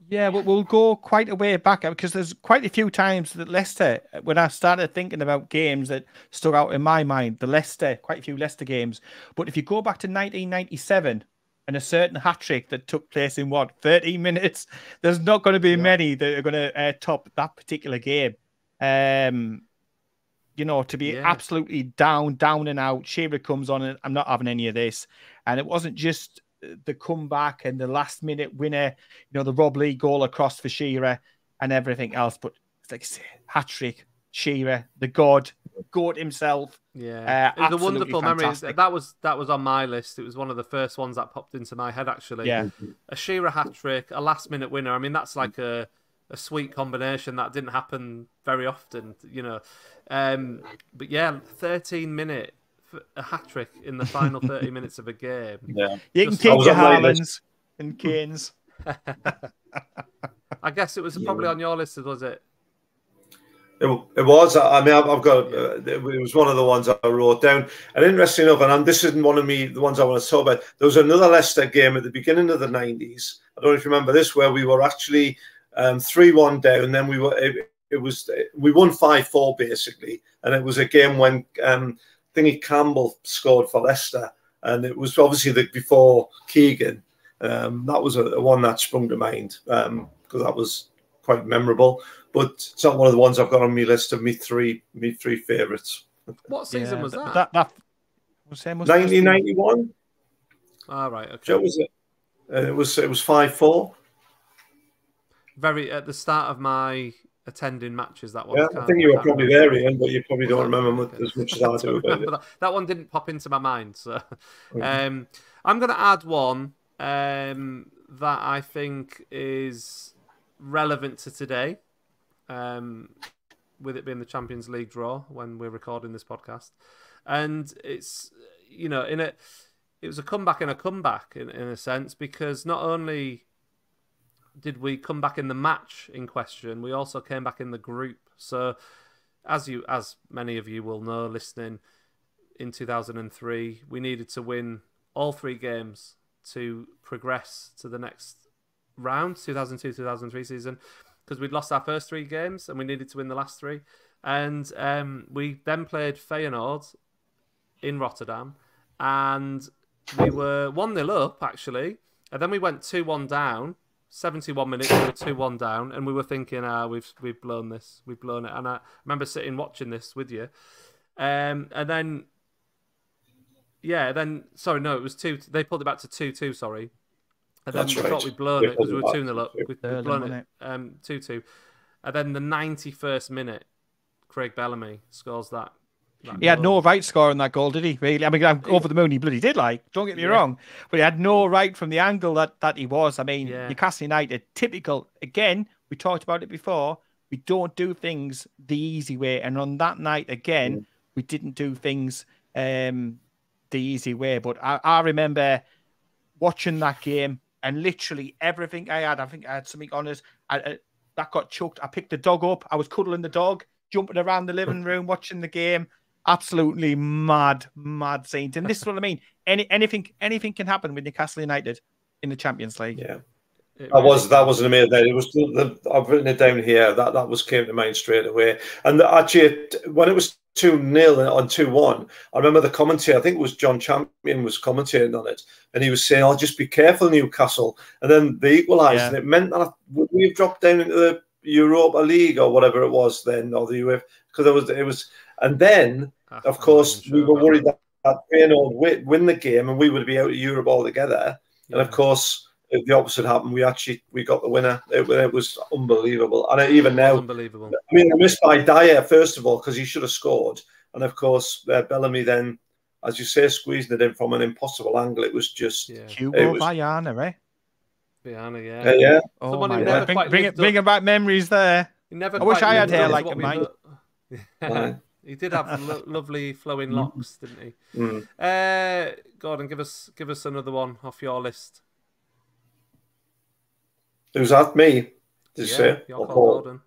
Yeah, we'll, we'll go quite a way back because there's quite a few times that Leicester, when I started thinking about games that stuck out in my mind, the Leicester, quite a few Leicester games. But if you go back to 1997, and a certain hat trick that took place in what 13 minutes. [laughs] There's not going to be yeah. many that are going to uh, top that particular game. Um, you know, to be yeah. absolutely down, down and out. Shearer comes on, and I'm not having any of this. And it wasn't just the comeback and the last minute winner, you know, the Rob Lee goal across for Shearer and everything else, but it's like hat trick, Shearer, the god, God himself. Yeah, uh, it was a wonderful fantastic. memory. That was that was on my list. It was one of the first ones that popped into my head. Actually, yeah, a Shearer hat trick, a last minute winner. I mean, that's like a a sweet combination that didn't happen very often. You know, um, but yeah, thirteen minute a hat trick in the final thirty [laughs] minutes of a game. Yeah, you can keep your Haalands and Kanes. [laughs] I guess it was probably on your list, was it? It, it was. I mean, I've got. Uh, it was one of the ones I wrote down. And interesting enough, and this isn't one of me the ones I want to talk about. There was another Leicester game at the beginning of the nineties. I don't know if you remember this, where we were actually um, three um, one down. Then we were. It, it was we won five four basically, and it was a game when um, Thingy Campbell scored for Leicester, and it was obviously the before Keegan. Um, that was a, a, one that sprung to mind because um, that was quite memorable but it's not one of the ones I've got on my list of me three me three favourites. What season yeah, was that? That, that was 1991. All right. Okay. Joe was it? Uh, it was it was five four. Very at the start of my attending matches. That one. Yeah, I think you were probably remember. there, Ian, but you probably don't remember as much as I do. [laughs] that. that one didn't pop into my mind. So, [laughs] um, I'm going to add one um, that I think is relevant to today, um, with it being the Champions League draw when we're recording this podcast, and it's you know in it, it was a comeback and a comeback in, in a sense because not only did we come back in the match in question, we also came back in the group. So, as you as many of you will know, listening in 2003, we needed to win all three games to progress to the next round, 2002 2003 season, because we'd lost our first three games and we needed to win the last three. And um, we then played Feyenoord in Rotterdam, and we were 1 0 up actually. And then we went 2 1 down 71 minutes, we were 2 1 down, and we were thinking, ah, we've, we've blown this, we've blown it. And I remember sitting watching this with you. Um, and then, yeah, then, sorry, no, it was 2, they pulled it back to 2 2, sorry. And then That's we right. thought we'd blown it because we were 2 0 up. to We'd, Early, blown wasn't it um, 2 2. And then the 91st minute, Craig Bellamy scores that. that He had no right scoring that goal, did he? Really? I mean, I'm over the moon. He bloody did. Like, don't get me Yeah. wrong, but he had no right from the angle that that he was. I mean, Yeah. Newcastle United, typical. Again, we talked about it before. We don't do things the easy way, and on that night again, we didn't do things um, the easy way. But I, I remember watching that game and literally everything I had. I think I had something on us. I, I, that got choked. I picked the dog up. I was cuddling the dog, jumping around the living room, [laughs] watching the game. Absolutely mad, mad scenes. And this is what I mean. [laughs] Any anything anything can happen with Newcastle United in the Champions League. Yeah. It That really- was that was an amazing. It was the, the, I've written it down here. That that was came to mind straight away. And the, actually, when it was two 0 on two one, I remember the commentator. I think it was John Champion was commentating on it, and he was saying, "Oh, just be careful, Newcastle." And then they equalised, Yeah. and it meant that would we have dropped down into the Europa League or whatever it was then, or the UEFA because it was it was. And then, Ah, of course, not we were worried that. that, Feyenoord would win the game, and we would be out of Europe altogether. And of course, the opposite happened. We actually we got the winner. It, it was unbelievable. And even now, unbelievable. I mean, I missed by Dyer first of all because he should have scored, and of course uh, Bellamy then, as you say, squeezing it in from an impossible angle. It was just Yeah, Hugo It was- Viana, eh? Viana, yeah. yeah, yeah. Oh Someone my God. Bring, quite bring, it, lived bringing back memories there. Never I wish I had lived hair like what it, mate. lo- he did have lo- [laughs] lovely flowing locks, didn't he? Mm. Uh, Gordon, give us give us another one off your list. Who's that? Me? Did you yeah, say? Or Paul?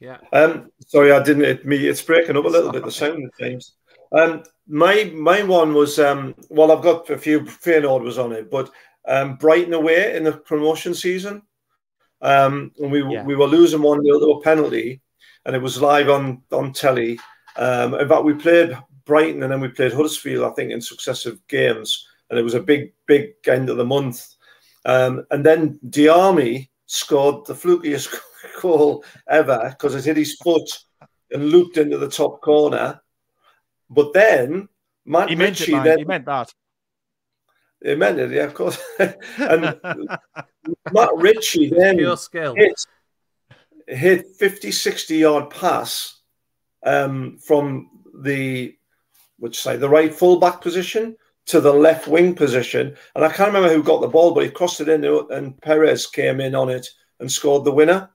Yeah. Um, sorry, I didn't. It, me, it's breaking up a little bit. The sound at times. Um, my my one was um, well, I've got a few. Feyenoord was on it, but um, Brighton away in the promotion season, um, and we Yeah. we were losing one 0 to a penalty, and it was live on on telly. Um, in fact, we played Brighton and then we played Huddersfield, I think, in successive games, and it was a big big end of the month. Um, and then Diamé scored the flukiest [laughs] goal ever because it hit his foot and looped into the top corner. But then Matt He meant it, Ritchie man. then He meant that. he meant it, yeah, of course. [laughs] and Matt Ritchie then skill. hit hit 50, 60 yard pass um, from the which say the right fullback position to the left wing position. And I can't remember who got the ball, but he crossed it in and Perez came in on it and scored the winner.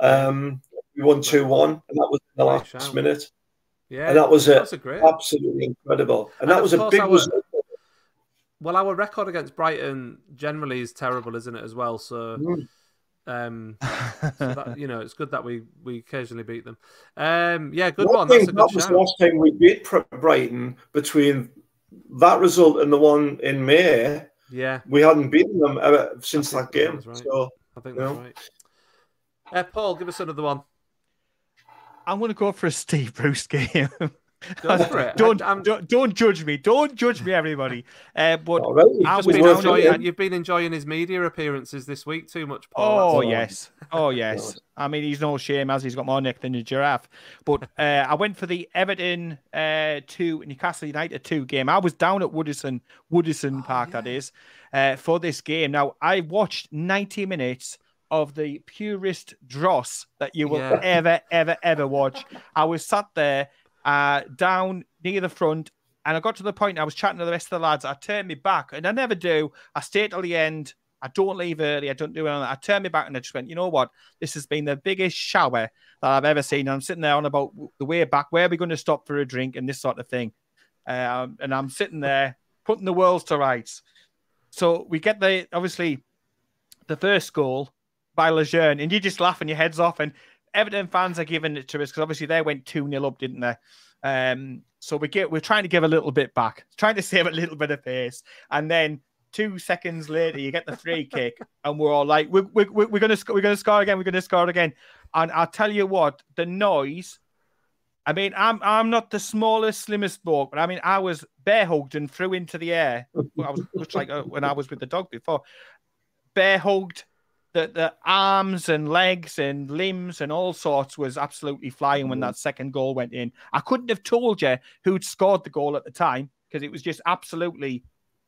Um, we won 2 1, and that was in the last shout. minute. Yeah, And that was it. that's a great. absolutely incredible. And, And that was a course big our- result. Well, our record against Brighton generally is terrible, isn't it? As well, so. Mm. Um, so that, [laughs] you know, it's good that we we occasionally beat them. Um, yeah, good One one. thing, That's a that good was the last time we beat Brighton between that result and the one in May. Yeah, We hadn't beaten them ever since that think that game. right. So I think You that's know? right. Uh, Paul, give us another one. I'm going to go for a Steve Bruce [laughs] game. Go for it. don't, I, am don't don't judge me. Don't judge me, everybody. Uh, but all right, I was been enjoying, it. you've been enjoying his media appearances this week too much, Paul. Oh yes, oh yes. I mean, he's no shame as he's got more neck than a giraffe. But uh, I went for the Everton uh, two Newcastle United two game. I was down at Goodison Goodison Oh, Park that yeah. is uh, for this game. Now I watched ninety minutes of the purest dross that you will Yeah. ever ever ever watch. I was sat there uh, down near the front. And I got to the point I was chatting to the rest of the lads. I turned me back, and I never do. I stayed till the end, I don't leave early. I don't do anything. I turned me back and I just went, you know what? This has been the biggest shower that I've ever seen. And I'm sitting there on about the way back. Where are we going to stop for a drink and this sort of thing? Um, and I'm sitting there putting the world to rights. So we get the obviously the first goal by Lejeune, and you're just laughing your heads off. And Everton fans are giving it to us because obviously they went 2 0 up, didn't they? Um, so we get we're trying to give a little bit back, [laughs] trying to save a little bit of pace, and then two seconds later you get the free [laughs] kick, and we're all like, we're, we're, we're gonna we're gonna score again, we're gonna score again, and I'll tell you what, the noise. I mean, I'm I'm not the smallest, slimmest bloke, but I mean, I was bear hugged and threw into the air. I was much like uh, when I was with the dog before, bear hugged. The, the arms and legs and limbs and all sorts was absolutely flying when that second goal went in. I couldn't have told you who'd scored the goal at the time because it was just absolutely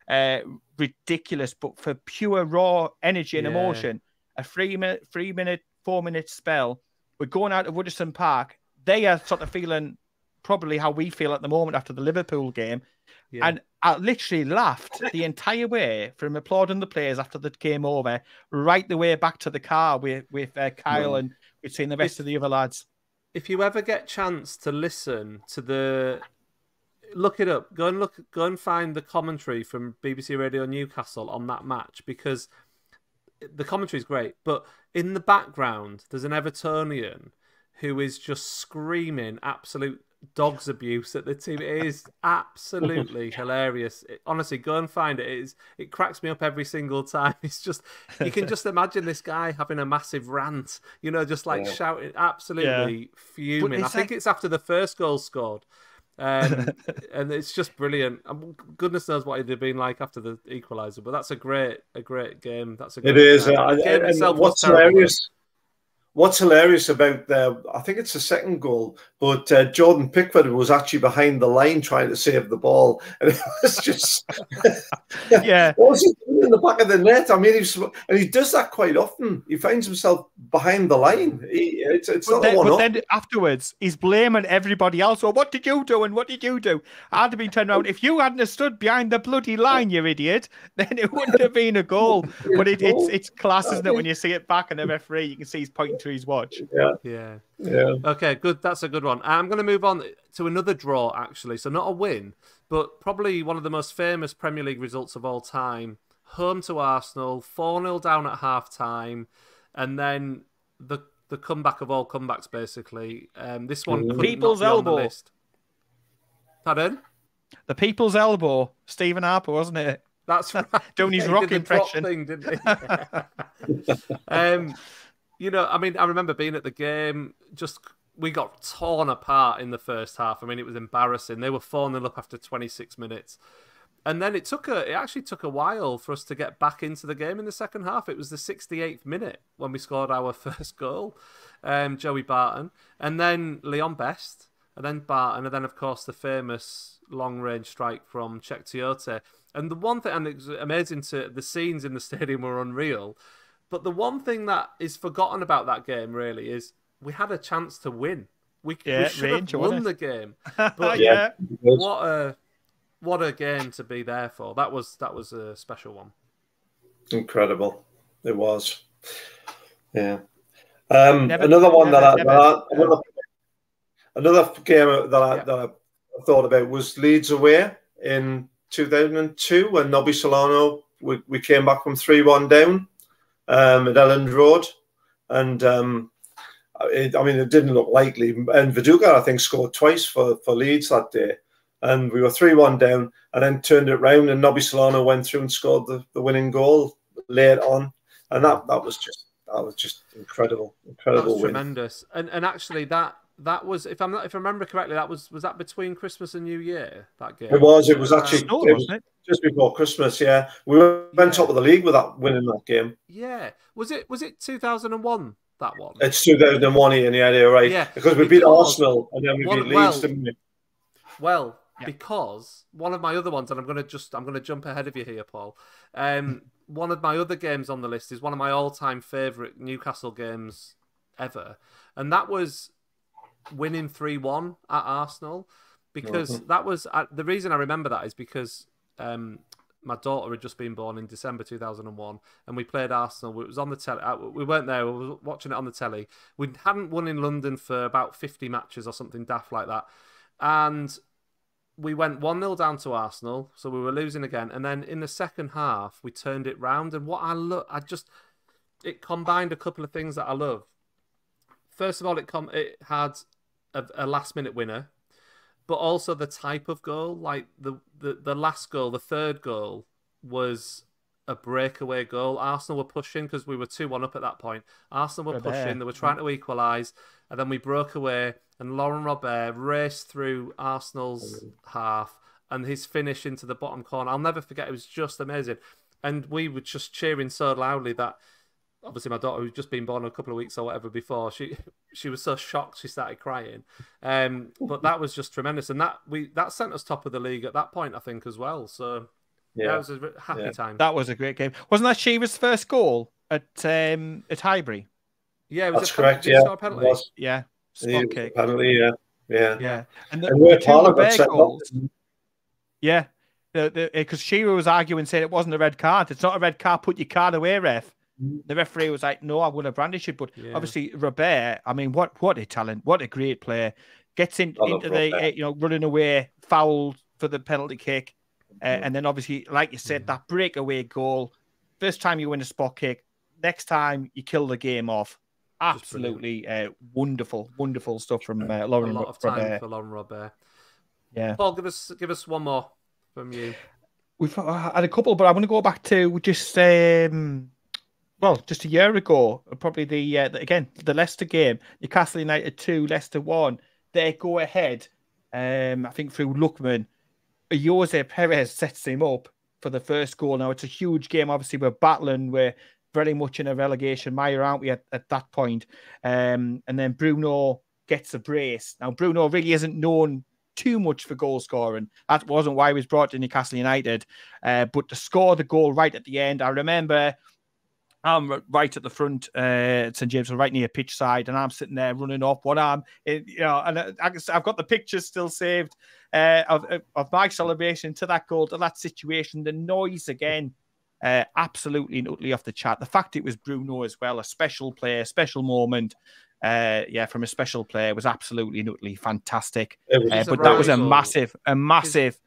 uh, ridiculous. But for pure raw energy and yeah. emotion, a three minute, three minute, four minute spell, we're going out of Goodison Park. They are sort of feeling probably how we feel at the moment after the Liverpool game. Yeah. And I literally laughed the [laughs] entire way from applauding the players after the game over, right the way back to the car with with uh, Kyle and we'd seen the rest if, of the other lads. If you ever get chance to listen to the, look it up. Go and look. Go and find the commentary from BBC Radio Newcastle on that match because the commentary is great. But in the background, there's an Evertonian who is just screaming absolute dog's abuse at the team. It is absolutely [laughs] hilarious. It, honestly, go and find it. It, is, it cracks me up every single time. [laughs] It's just you can just imagine this guy having a massive rant, you know, just like yeah. shouting, absolutely yeah. fuming. I think like... it's after the first goal scored. Um, [laughs] and it's just brilliant. Um, goodness knows what it'd have been like after the equaliser, but that's a great, a great game. That's a great it is. Uh, game and what's hilarious what's hilarious about the, I think it's the second goal, but uh, Jordan Pickford was actually behind the line trying to save the ball, and it was just, [laughs] yeah, [laughs] what was in the back of the net? I mean, he's and he does that quite often. He finds himself behind the line. He, it's, it's but not then, one But then afterwards, he's blaming everybody else. Well, what did you do? And what did you do? I'd have been turned around. If you hadn't stood behind the bloody line, you idiot, [laughs] then it wouldn't have been a goal. [laughs] But it, it's it's class, isn't it? When you see it back and the referee, you can see he's pointing to his watch. Yeah. Yeah. Yeah. Okay, good. That's a good one. I'm going to move on to another draw, actually. So, not a win, but probably one of the most famous Premier League results of all time. Home to Arsenal, 4 0 down at half time, and then the the comeback of all comebacks, basically. Um, this one could People's elbow. On list. Pardon? The people's elbow, Stephen Harper, wasn't it? That's [laughs] right. Doing his [laughs] rock impression. Thing, didn't he? [laughs] um, you know, I mean, I remember being at the game. Just we got torn apart in the first half. I mean, it was embarrassing. They were 4 0 up after 26 minutes. And then it took a it actually took a while for us to get back into the game in the second half. It was the 68th minute when we scored our [laughs] first goal, um, Joey Barton, and then Leon Best, and then Barton, and then of course the famous long range strike from Cheick Tiote. And the one thing, and it was amazing to the scenes in the [laughs] stadium were unreal. But the one thing that is forgotten about that game really is we had a chance to win. We, yeah, we should range, have won the game. [laughs] But yeah, what a what a game to be there for. That was that was a special one. Incredible, it was. Yeah. Um, never, another one never, that, I, never, that I, another, another game that I, yeah. that I thought about was Leeds away in 2002 when Nobby Solano we, we came back from 3 1 down um, at Elland Road. And um, it, I mean, it didn't look likely. And Viduka, I think, scored twice for, for Leeds that day. And we were 3 1 down and then turned it round. And Nobby Solano went through and scored the, the winning goal late on. And that, that was just that was just incredible, incredible. tremendous. And and actually that that was if I'm not if I remember correctly, that was was that between Christmas and New Year that game. It was. It was actually uh, it was it? just before Christmas. Yeah, we went yeah. top of the league with that winning that game. Yeah, was it was it 2001 that one? It's 2001 in the area, right? Yeah, because we beat Arsenal and then we beat Leeds, well, didn't we? Well, because one of my other ones, and I'm gonna just I'm gonna jump ahead of you here, Paul. Um, one of my other games on the list is one of my all-time favorite Newcastle games ever, and that was winning 3 1 at Arsenal because mm-hmm. that was uh, the reason I remember that is because um, my daughter had just been born in December 2001, and we played Arsenal. It was on the telly. Uh, we weren't there. We were watching it on the telly. We hadn't won in London for about 50 matches or something daft like that, and we went 1 0 down to Arsenal, so we were losing again. And then in the second half, we turned it round. And what I love, I just, it combined a couple of things that I love. First of all, it com- it had a, a last minute winner, but also the type of goal. Like the, the, the last goal, the third goal, was a breakaway goal. Arsenal were pushing because we were 2 1 up at that point. Arsenal were pushing, they were trying to equalise, and then we broke away, and Laurent Robert raced through Arsenal's half and his finish into the bottom corner. I'll never forget, it was just amazing. And we were just cheering so loudly that obviously my daughter who's just been born a couple of weeks or whatever before she [laughs] she was so shocked she started crying. Um but that was just tremendous. And that we that sent us top of the league at that point i think as well. So yeah, yeah. it was a happy yeah. time. That was a great game. Wasn't that Shearer's first goal at um at highbury yeah it was that's correct yeah. penalty? Was. yeah. Spot kick. penalty yeah. Yeah. Yeah. And the, and the two goals, yeah. Because Shearer was arguing saying it wasn't a red card. It's not a red card. Put your card away ref. The referee was like, "No, I want to brandish it." But yeah. obviously, Robert, I mean, what what a talent! What a great player! Gets in, into the uh, you know running away, foul for the penalty kick, uh, and then obviously, like you said, that breakaway goal. First time you win a spot kick, next time you kill the game off. Absolutely uh, wonderful, wonderful stuff from uh, Laurent. A lot of time Robert. for Laurent Robert. Yeah, Paul, give us give us one more from you. We've had a couple, but I want to go back to just um, well, just a year ago, probably the, uh, the again the Leicester game, Newcastle United two, Leicester one. They go ahead. Um, I think through Lookman, Ayoze Perez sets him up for the first goal. Now it's a huge game. Obviously, we're battling. We're very much in a relegation mire, aren't we? At, at that point, um, and then Bruno gets a brace. Now Bruno really isn't known too much for goal scoring. That wasn't why he was brought to Newcastle United. Uh, but to score the goal right at the end, I remember I'm right at the front, uh, St James, right near pitch side, and I'm sitting there running off one arm. It, you know, and I, have got the pictures still saved uh, of of my celebration to that goal, to that situation. The noise again, uh, absolutely and utterly off the chart. The fact it was Bruno as well, a special player, special moment. Uh, yeah, from a special player was absolutely and utterly fantastic. Uh, but that was a massive, a massive his,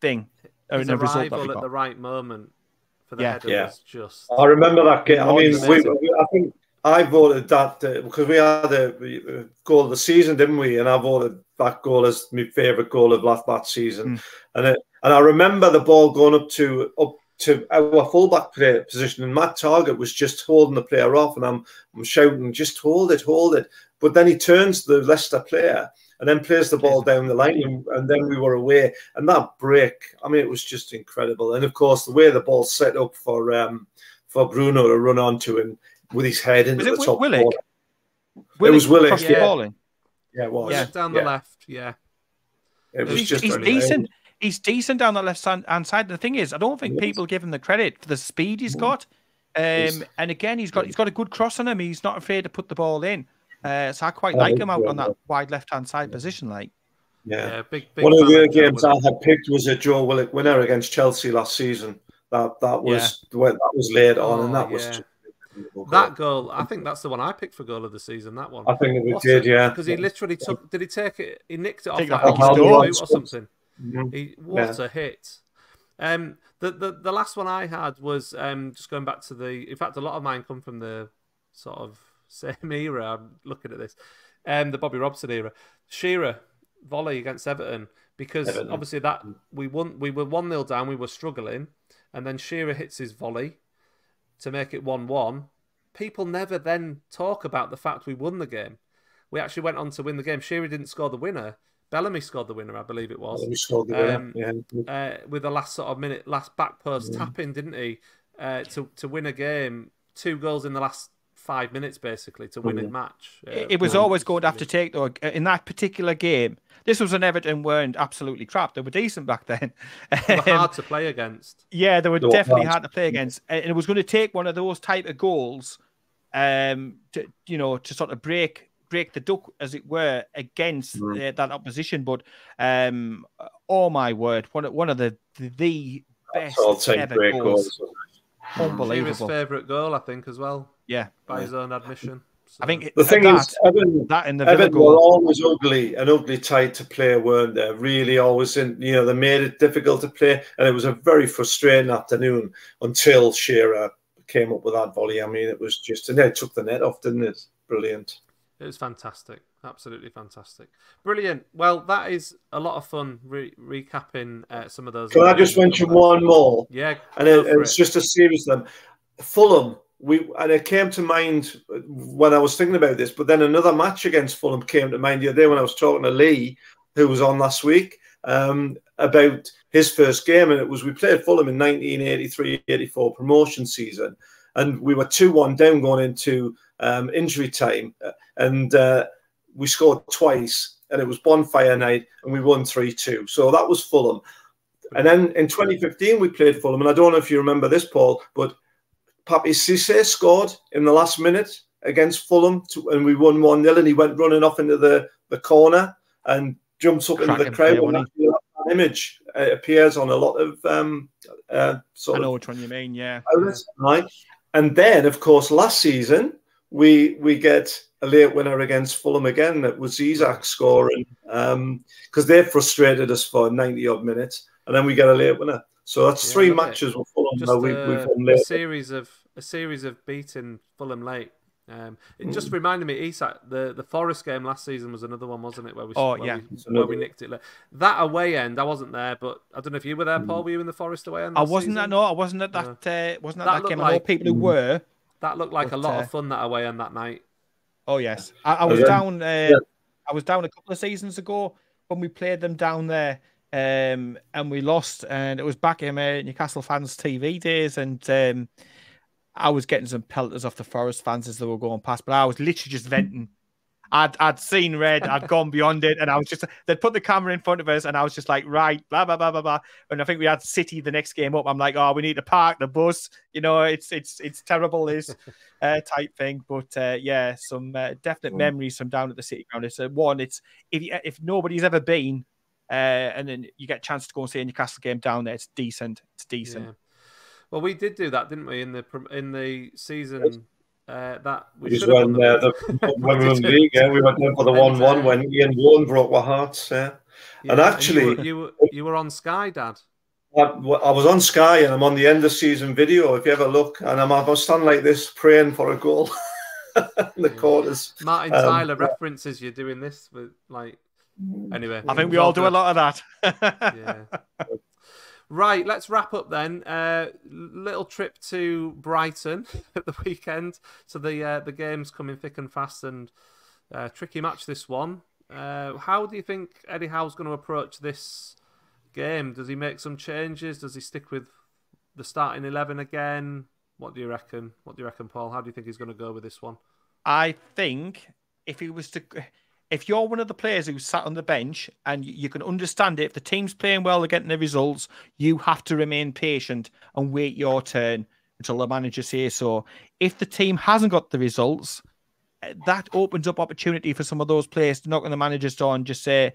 thing. His arrival at the right moment for the yeah. header yeah. was just. I remember that game. I mean, we, we, I think I voted that uh, because we had a goal of the season, didn't we? And I voted that goal as my favourite goal of last that season. Mm. And it, and I remember the ball going up to up to our fullback position, and Matt Targett was just holding the player off, and I'm I'm shouting, "Just hold it, hold it!" But then he turns the Leicester player and then plays the ball down the line, and, and, then we were away. And that break, I mean, it was just incredible. And of course, the way the ball set up for um, for Bruno to run onto him with his head into was the top Willock? It was Willock, yeah. Balling. Yeah, it was. Yeah, down the yeah. left, yeah. It was he's, just he's decent. He's decent down the left hand side. The thing is, I don't think people give him the credit for the speed he's got. Um, and again, he's got he's got a good cross on him. He's not afraid to put the ball in. Uh, so I quite like him out on that wide left hand side position. Like, yeah, yeah big, big one of the games I had picked was a Joe Willock winner against Chelsea last season. That that was yeah. that was laid on, oh, and that was. That goal, I think that's the one I picked for goal of the season. That one, I think we did, yeah. Because he literally took. Did he take it? He nicked it off like off boot or something. Mm-hmm. He, what yeah. a hit! Um, the, the the last one I had was um just going back to the. In fact, a lot of mine come from the sort of [laughs] same era. I'm looking at this, um, the Bobby Robson era. Shearer volley against Everton because Everton. obviously that we won. We were one 0 down. We were struggling, and then Shearer hits his volley to make it one one. People never then talk about the fact we won the game. We actually went on to win the game. Shearer didn't score the winner. Bellamy scored the winner, I believe it was. scored the um, winner. Yeah. Uh, with the last sort of minute, last back post yeah. tapping, didn't he? Uh, to to win a game, two goals in the last five minutes basically to win a match. Uh, it, was always going to have to take though in that particular game. This was an Everton weren't absolutely crap. They were decent back then. They were hard [laughs] to play against. Yeah, they were they definitely hard. hard to play against, and it was going to take one of those type of goals, um, to you know, to sort of break break the duck, as it were, against mm. uh, that opposition. But um, oh my word, one one of the the best ever goals. goals. Unbelievable. His favourite goal, I think, as well. Yeah, by his own admission. So. I think the thing that, is, Evan, that in the Evan goal. were always ugly and ugly tight to play, weren't they? Really, always in. You know, they made it difficult to play, and it was a very frustrating afternoon until Shearer came up with that volley. I mean, it was just, and they took the net off, didn't it? Brilliant. It was fantastic. Absolutely fantastic. Brilliant. Well, that is a lot of fun re- recapping uh, some of those. Can I just mention one more? Yeah. And it, it's it. just a series of them. Fulham, we and it came to mind when I was thinking about this, but then another match against Fulham came to mind the other day when I was talking to Lee, who was on last week, um, about his first game. And it was we played Fulham in 1983 84 promotion season. And we were 2 1 down going into um, injury time. And uh, we scored twice, and it was bonfire night, and we won 3 2. So that was Fulham. And then in 2015, we played Fulham. And I don't know if you remember this, Paul, but Papiss Cisse scored in the last minute against Fulham, to, and we won 1 0. And he went running off into the, the corner and jumps up into the crowd. And that image uh, appears on a lot of um, uh, sort I know of, which one you mean, yeah. Right. And then, of course, last season, we we get a late winner against Fulham again. That was Isak scoring because um, they frustrated us for ninety odd minutes, and then we get a late winner. So that's yeah, three matches with Fulham. Just we, a, we've won late. a series of a series of beating Fulham late. Um, it just mm. reminded me, Isak, the, the Forest game last season was another one, wasn't it? Where we, oh, where yeah. we, where we nicked it. That away end, I wasn't there, but I don't know if you were there, Paul. Were you in the Forest away end? I wasn't. That, no, I wasn't at that. Uh, wasn't at that, that game. Like, I know people who were. That looked like but, a lot uh, of fun that away end that night. Oh yes, I, I was down. Uh, yeah. I was down a couple of seasons ago when we played them down there, um, and we lost. And it was back in uh, Newcastle fans' TV days, and um, I was getting some pelters off the Forest fans as they were going past, but I was literally just venting. I'd I'd seen red, I'd gone beyond it, and I was just they'd put the camera in front of us, and I was just like, right, blah blah blah blah blah. And I think we had City the next game up. I'm like, oh, we need to park the bus. You know, it's it's it's terrible this [laughs] uh, type thing. But uh, yeah, some uh, definite memories from down at the City ground. It's uh, one. It's if you, if nobody's ever been, uh, and then you get a chance to go and see a Newcastle game down there, it's decent. It's decent. Yeah. Well, we did do that, didn't we? In the in the season uh, that we should when, uh, the, [laughs] when we won the league, yeah, we went in for the one-one when Ian Woan broke our hearts. Yeah, yeah and actually, and you, were, you, were, you were on Sky, Dad. I, I, was on Sky and I'm on the end of season video. If you ever look, and I'm I was standing like this praying for a goal [laughs] in the quarters. Martin um, Tyler references you doing this with like. Anyway, I think we all do a lot of that. yeah. [laughs] Right, let's wrap up then. Uh, little trip to Brighton [laughs] at the weekend. So the uh, the game's coming thick and fast, and uh, tricky match this one. Uh, how do you think Eddie Howe's going to approach this game? Does he make some changes? Does he stick with the starting eleven again? What do you reckon? What do you reckon, Paul? How do you think he's going to go with this one? I think if he was to if you're one of the players who sat on the bench and you can understand it, if the team's playing well, they're getting the results, you have to remain patient and wait your turn until the manager says so. If the team hasn't got the results, eh, that opens up opportunity for some of those players to knock on the manager's door and just say,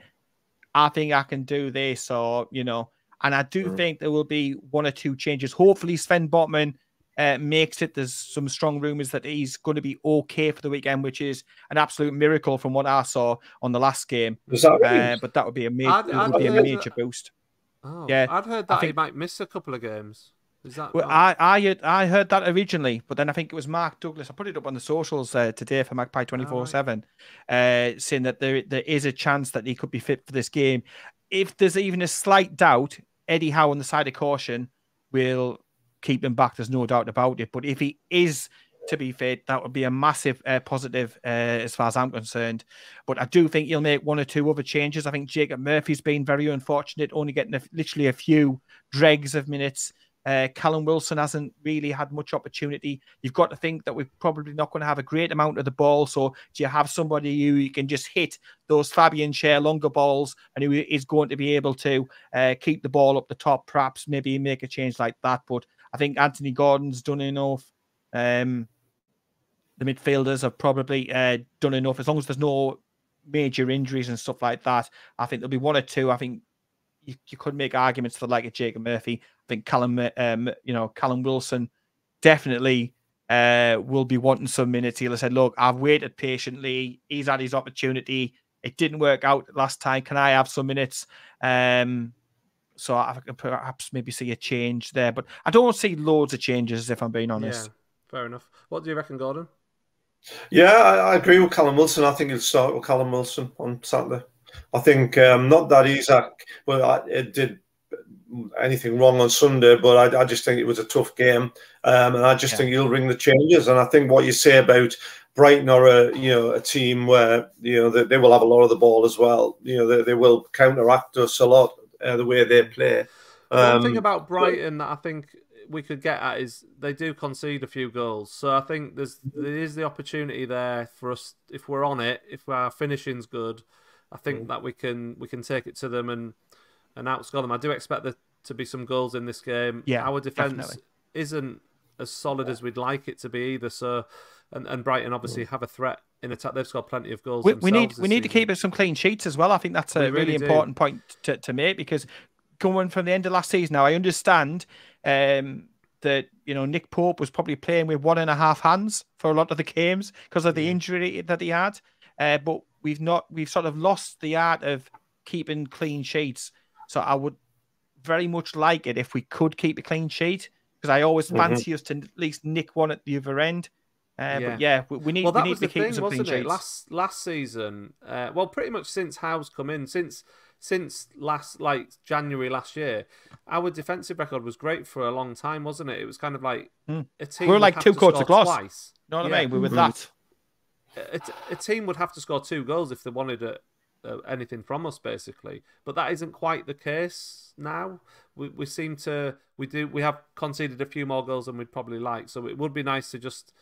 I think I can do this, or, you know. And I do think there will be one or two changes. Hopefully, Sven Botman uh, makes it. There's some strong rumours that he's going to be okay for the weekend, which is an absolute miracle from what I saw on the last game. That uh, but that would be a, ma- I'd, I'd would be a major that... boost. Oh, yeah, I'd heard that think... he might miss a couple of games. Is that well, I, I had, I heard that originally, but then I think it was Mark Douglas. I put it up on the socials uh, today for Magpie twenty four seven, uh, saying that there there is a chance that he could be fit for this game. If there's even a slight doubt, Eddie Howe on the side of caution will keep him back. There's no doubt about it. But if he is to be fit, that would be a massive uh, positive uh, as far as I'm concerned. But I do think he'll make one or two other changes. I think Jacob Murphy's been very unfortunate, only getting a, literally a few dregs of minutes. Uh, Callum Wilson hasn't really had much opportunity. You've got to think that we're probably not going to have a great amount of the ball. So do you have somebody who you can just hit those Fabian Schär longer balls and who is going to be able to uh, keep the ball up the top, perhaps maybe make a change like that. But I think Anthony Gordon's done enough. Um, the midfielders have probably uh, done enough as long as there's no major injuries and stuff like that. I think there'll be one or two. I think you, you could make arguments for like a Jacob Murphy. I think Callum, um, you know, Callum Wilson definitely uh, will be wanting some minutes. He'll have said, "Look, I've waited patiently. He's had his opportunity. It didn't work out last time. Can I have some minutes?" Um, so I could perhaps maybe see a change there, but I don't see loads of changes if I'm being honest. Yeah, fair enough. What do you reckon, Gordon? Yeah, I, I agree with Callum Wilson. I think he'll start with Callum Wilson on Saturday. I think um, not that Isak, well, it did anything wrong on Sunday, but I, I, just think it was a tough game, um, and I just yeah. think he'll bring the changes. And I think what you say about Brighton are a you know a team where you know they, they will have a lot of the ball as well. You know they, they will counteract us a lot uh, the way they play. Um, One thing about Brighton that I think we could get at is they do concede a few goals, so I think there's there is the opportunity there for us if we're on it, if our finishing's good. I think mm. that we can we can take it to them and and outscore them. I do expect there to be some goals in this game. Yeah, our defense isn't as solid as we'd like it to be either. So, and, and Brighton obviously mm. have a threat in attack. They've scored plenty of goals. We, we need we need season. to keep it some clean sheets as well. I think that's a really, really important point to, to make because coming from the end of last season, now I understand um, that you know Nick Pope was probably playing with one and a half hands for a lot of the games because of the injury that he had. Uh, but we've not we've sort of lost the art of keeping clean sheets. So I would very much like it if we could keep a clean sheet because I always mm-hmm. fancy us to at least nick one at the other end. Uh, yeah. But yeah, we, we need well, that we need was to keep thing, some clean sheets. Last last season, uh, well, pretty much since Howe's come in, since since last like January last year, our defensive record was great for a long time, wasn't it? It was kind of like mm. a team. We were like two quarters of glass. Twice. You know what yeah. I mean? We were that a, a team would have to score two goals if they wanted a, a, anything from us, basically. But that isn't quite the case now. We, we seem to we do we have conceded a few more goals than we'd probably like. So it would be nice to just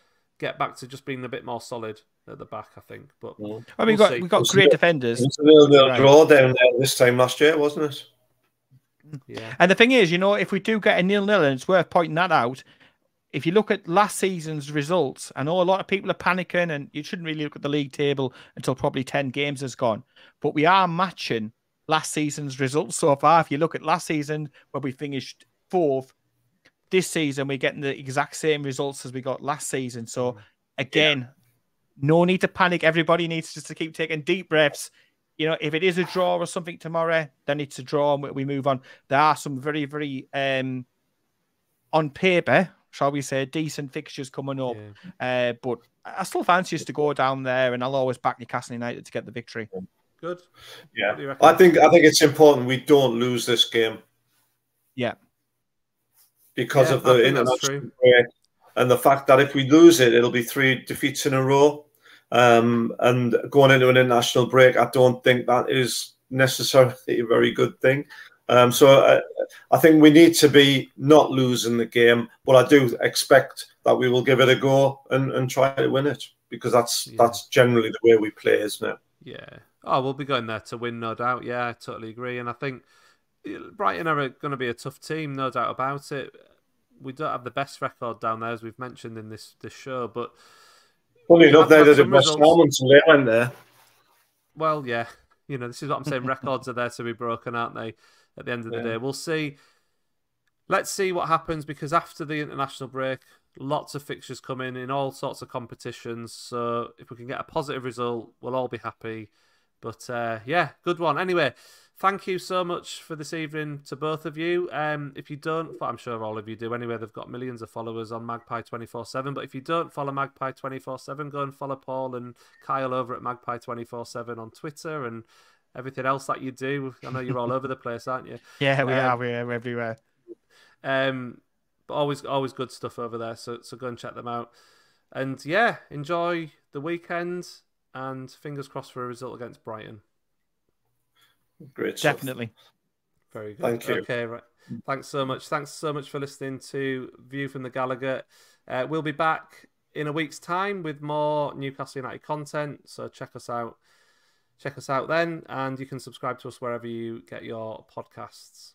get back to just being a bit more solid at the back. I think. But yeah. I mean, we'll we've got we've got great defenders. It's a little, little right. draw down there this time last year, wasn't it? Yeah. And the thing is, you know, if we do get a nil nil, and it's worth pointing that out, if you look at last season's results, I know a lot of people are panicking, and you shouldn't really look at the league table until probably 10 games has gone. But we are matching last season's results so far. If you look at last season, where we finished fourth, this season we're getting the exact same results as we got last season. So, again, yeah. no need to panic. Everybody needs just to keep taking deep breaths. You know, if it is a draw or something tomorrow, then it's a draw and we move on. There are some very, very, um, on paper, shall we say, decent fixtures coming up. Yeah. Uh, but I still fancy us to go down there, and I'll always back Newcastle United to get the victory. Good. Yeah, I think I think it's important we don't lose this game. Yeah. Because yeah, of the international break and the fact that if we lose it, it'll be three defeats in a row. Um, and going into an international break, I don't think that is necessarily a very good thing. Um, so I, uh, I, think we need to be not losing the game, but I do expect that we will give it a go and, and try to win it because that's yeah. that's generally the way we play, isn't it? Yeah. Oh, we'll be going there to win, no doubt. Yeah, I totally agree. And I think Brighton are going to be a tough team, no doubt about it. We don't have the best record down there, as we've mentioned in this this show, but. Funny enough, they're the best moments and they went there. Well, yeah. You know, this is what I'm saying. Records are there to be broken, aren't they? at the end of the yeah. day. We'll see. Let's see what happens because after the international break, lots of fixtures come in in all sorts of competitions. So if we can get a positive result, we'll all be happy. But uh, yeah, good one. Anyway, thank you so much for this evening to both of you. Um, if you don't, I'm sure all of you do anyway, they've got millions of followers on Magpie 24 7. But if you don't follow Magpie 24 7, go and follow Paul and Kyle over at Magpie 24 7 on Twitter and everything else that you do. I know you're all over the place, aren't you? [laughs] Yeah, we um, are. We're everywhere. Um, but always, always good stuff over there. So, so go and check them out. And yeah, enjoy the weekend and fingers crossed for a result against Brighton. Great, stuff. definitely. Very good. Thank you. Okay, right. Thanks so much. Thanks so much for listening to View from the Gallowgate. Uh, we'll be back in a week's time with more Newcastle United content. So check us out check us out then, and you can subscribe to us wherever you get your podcasts.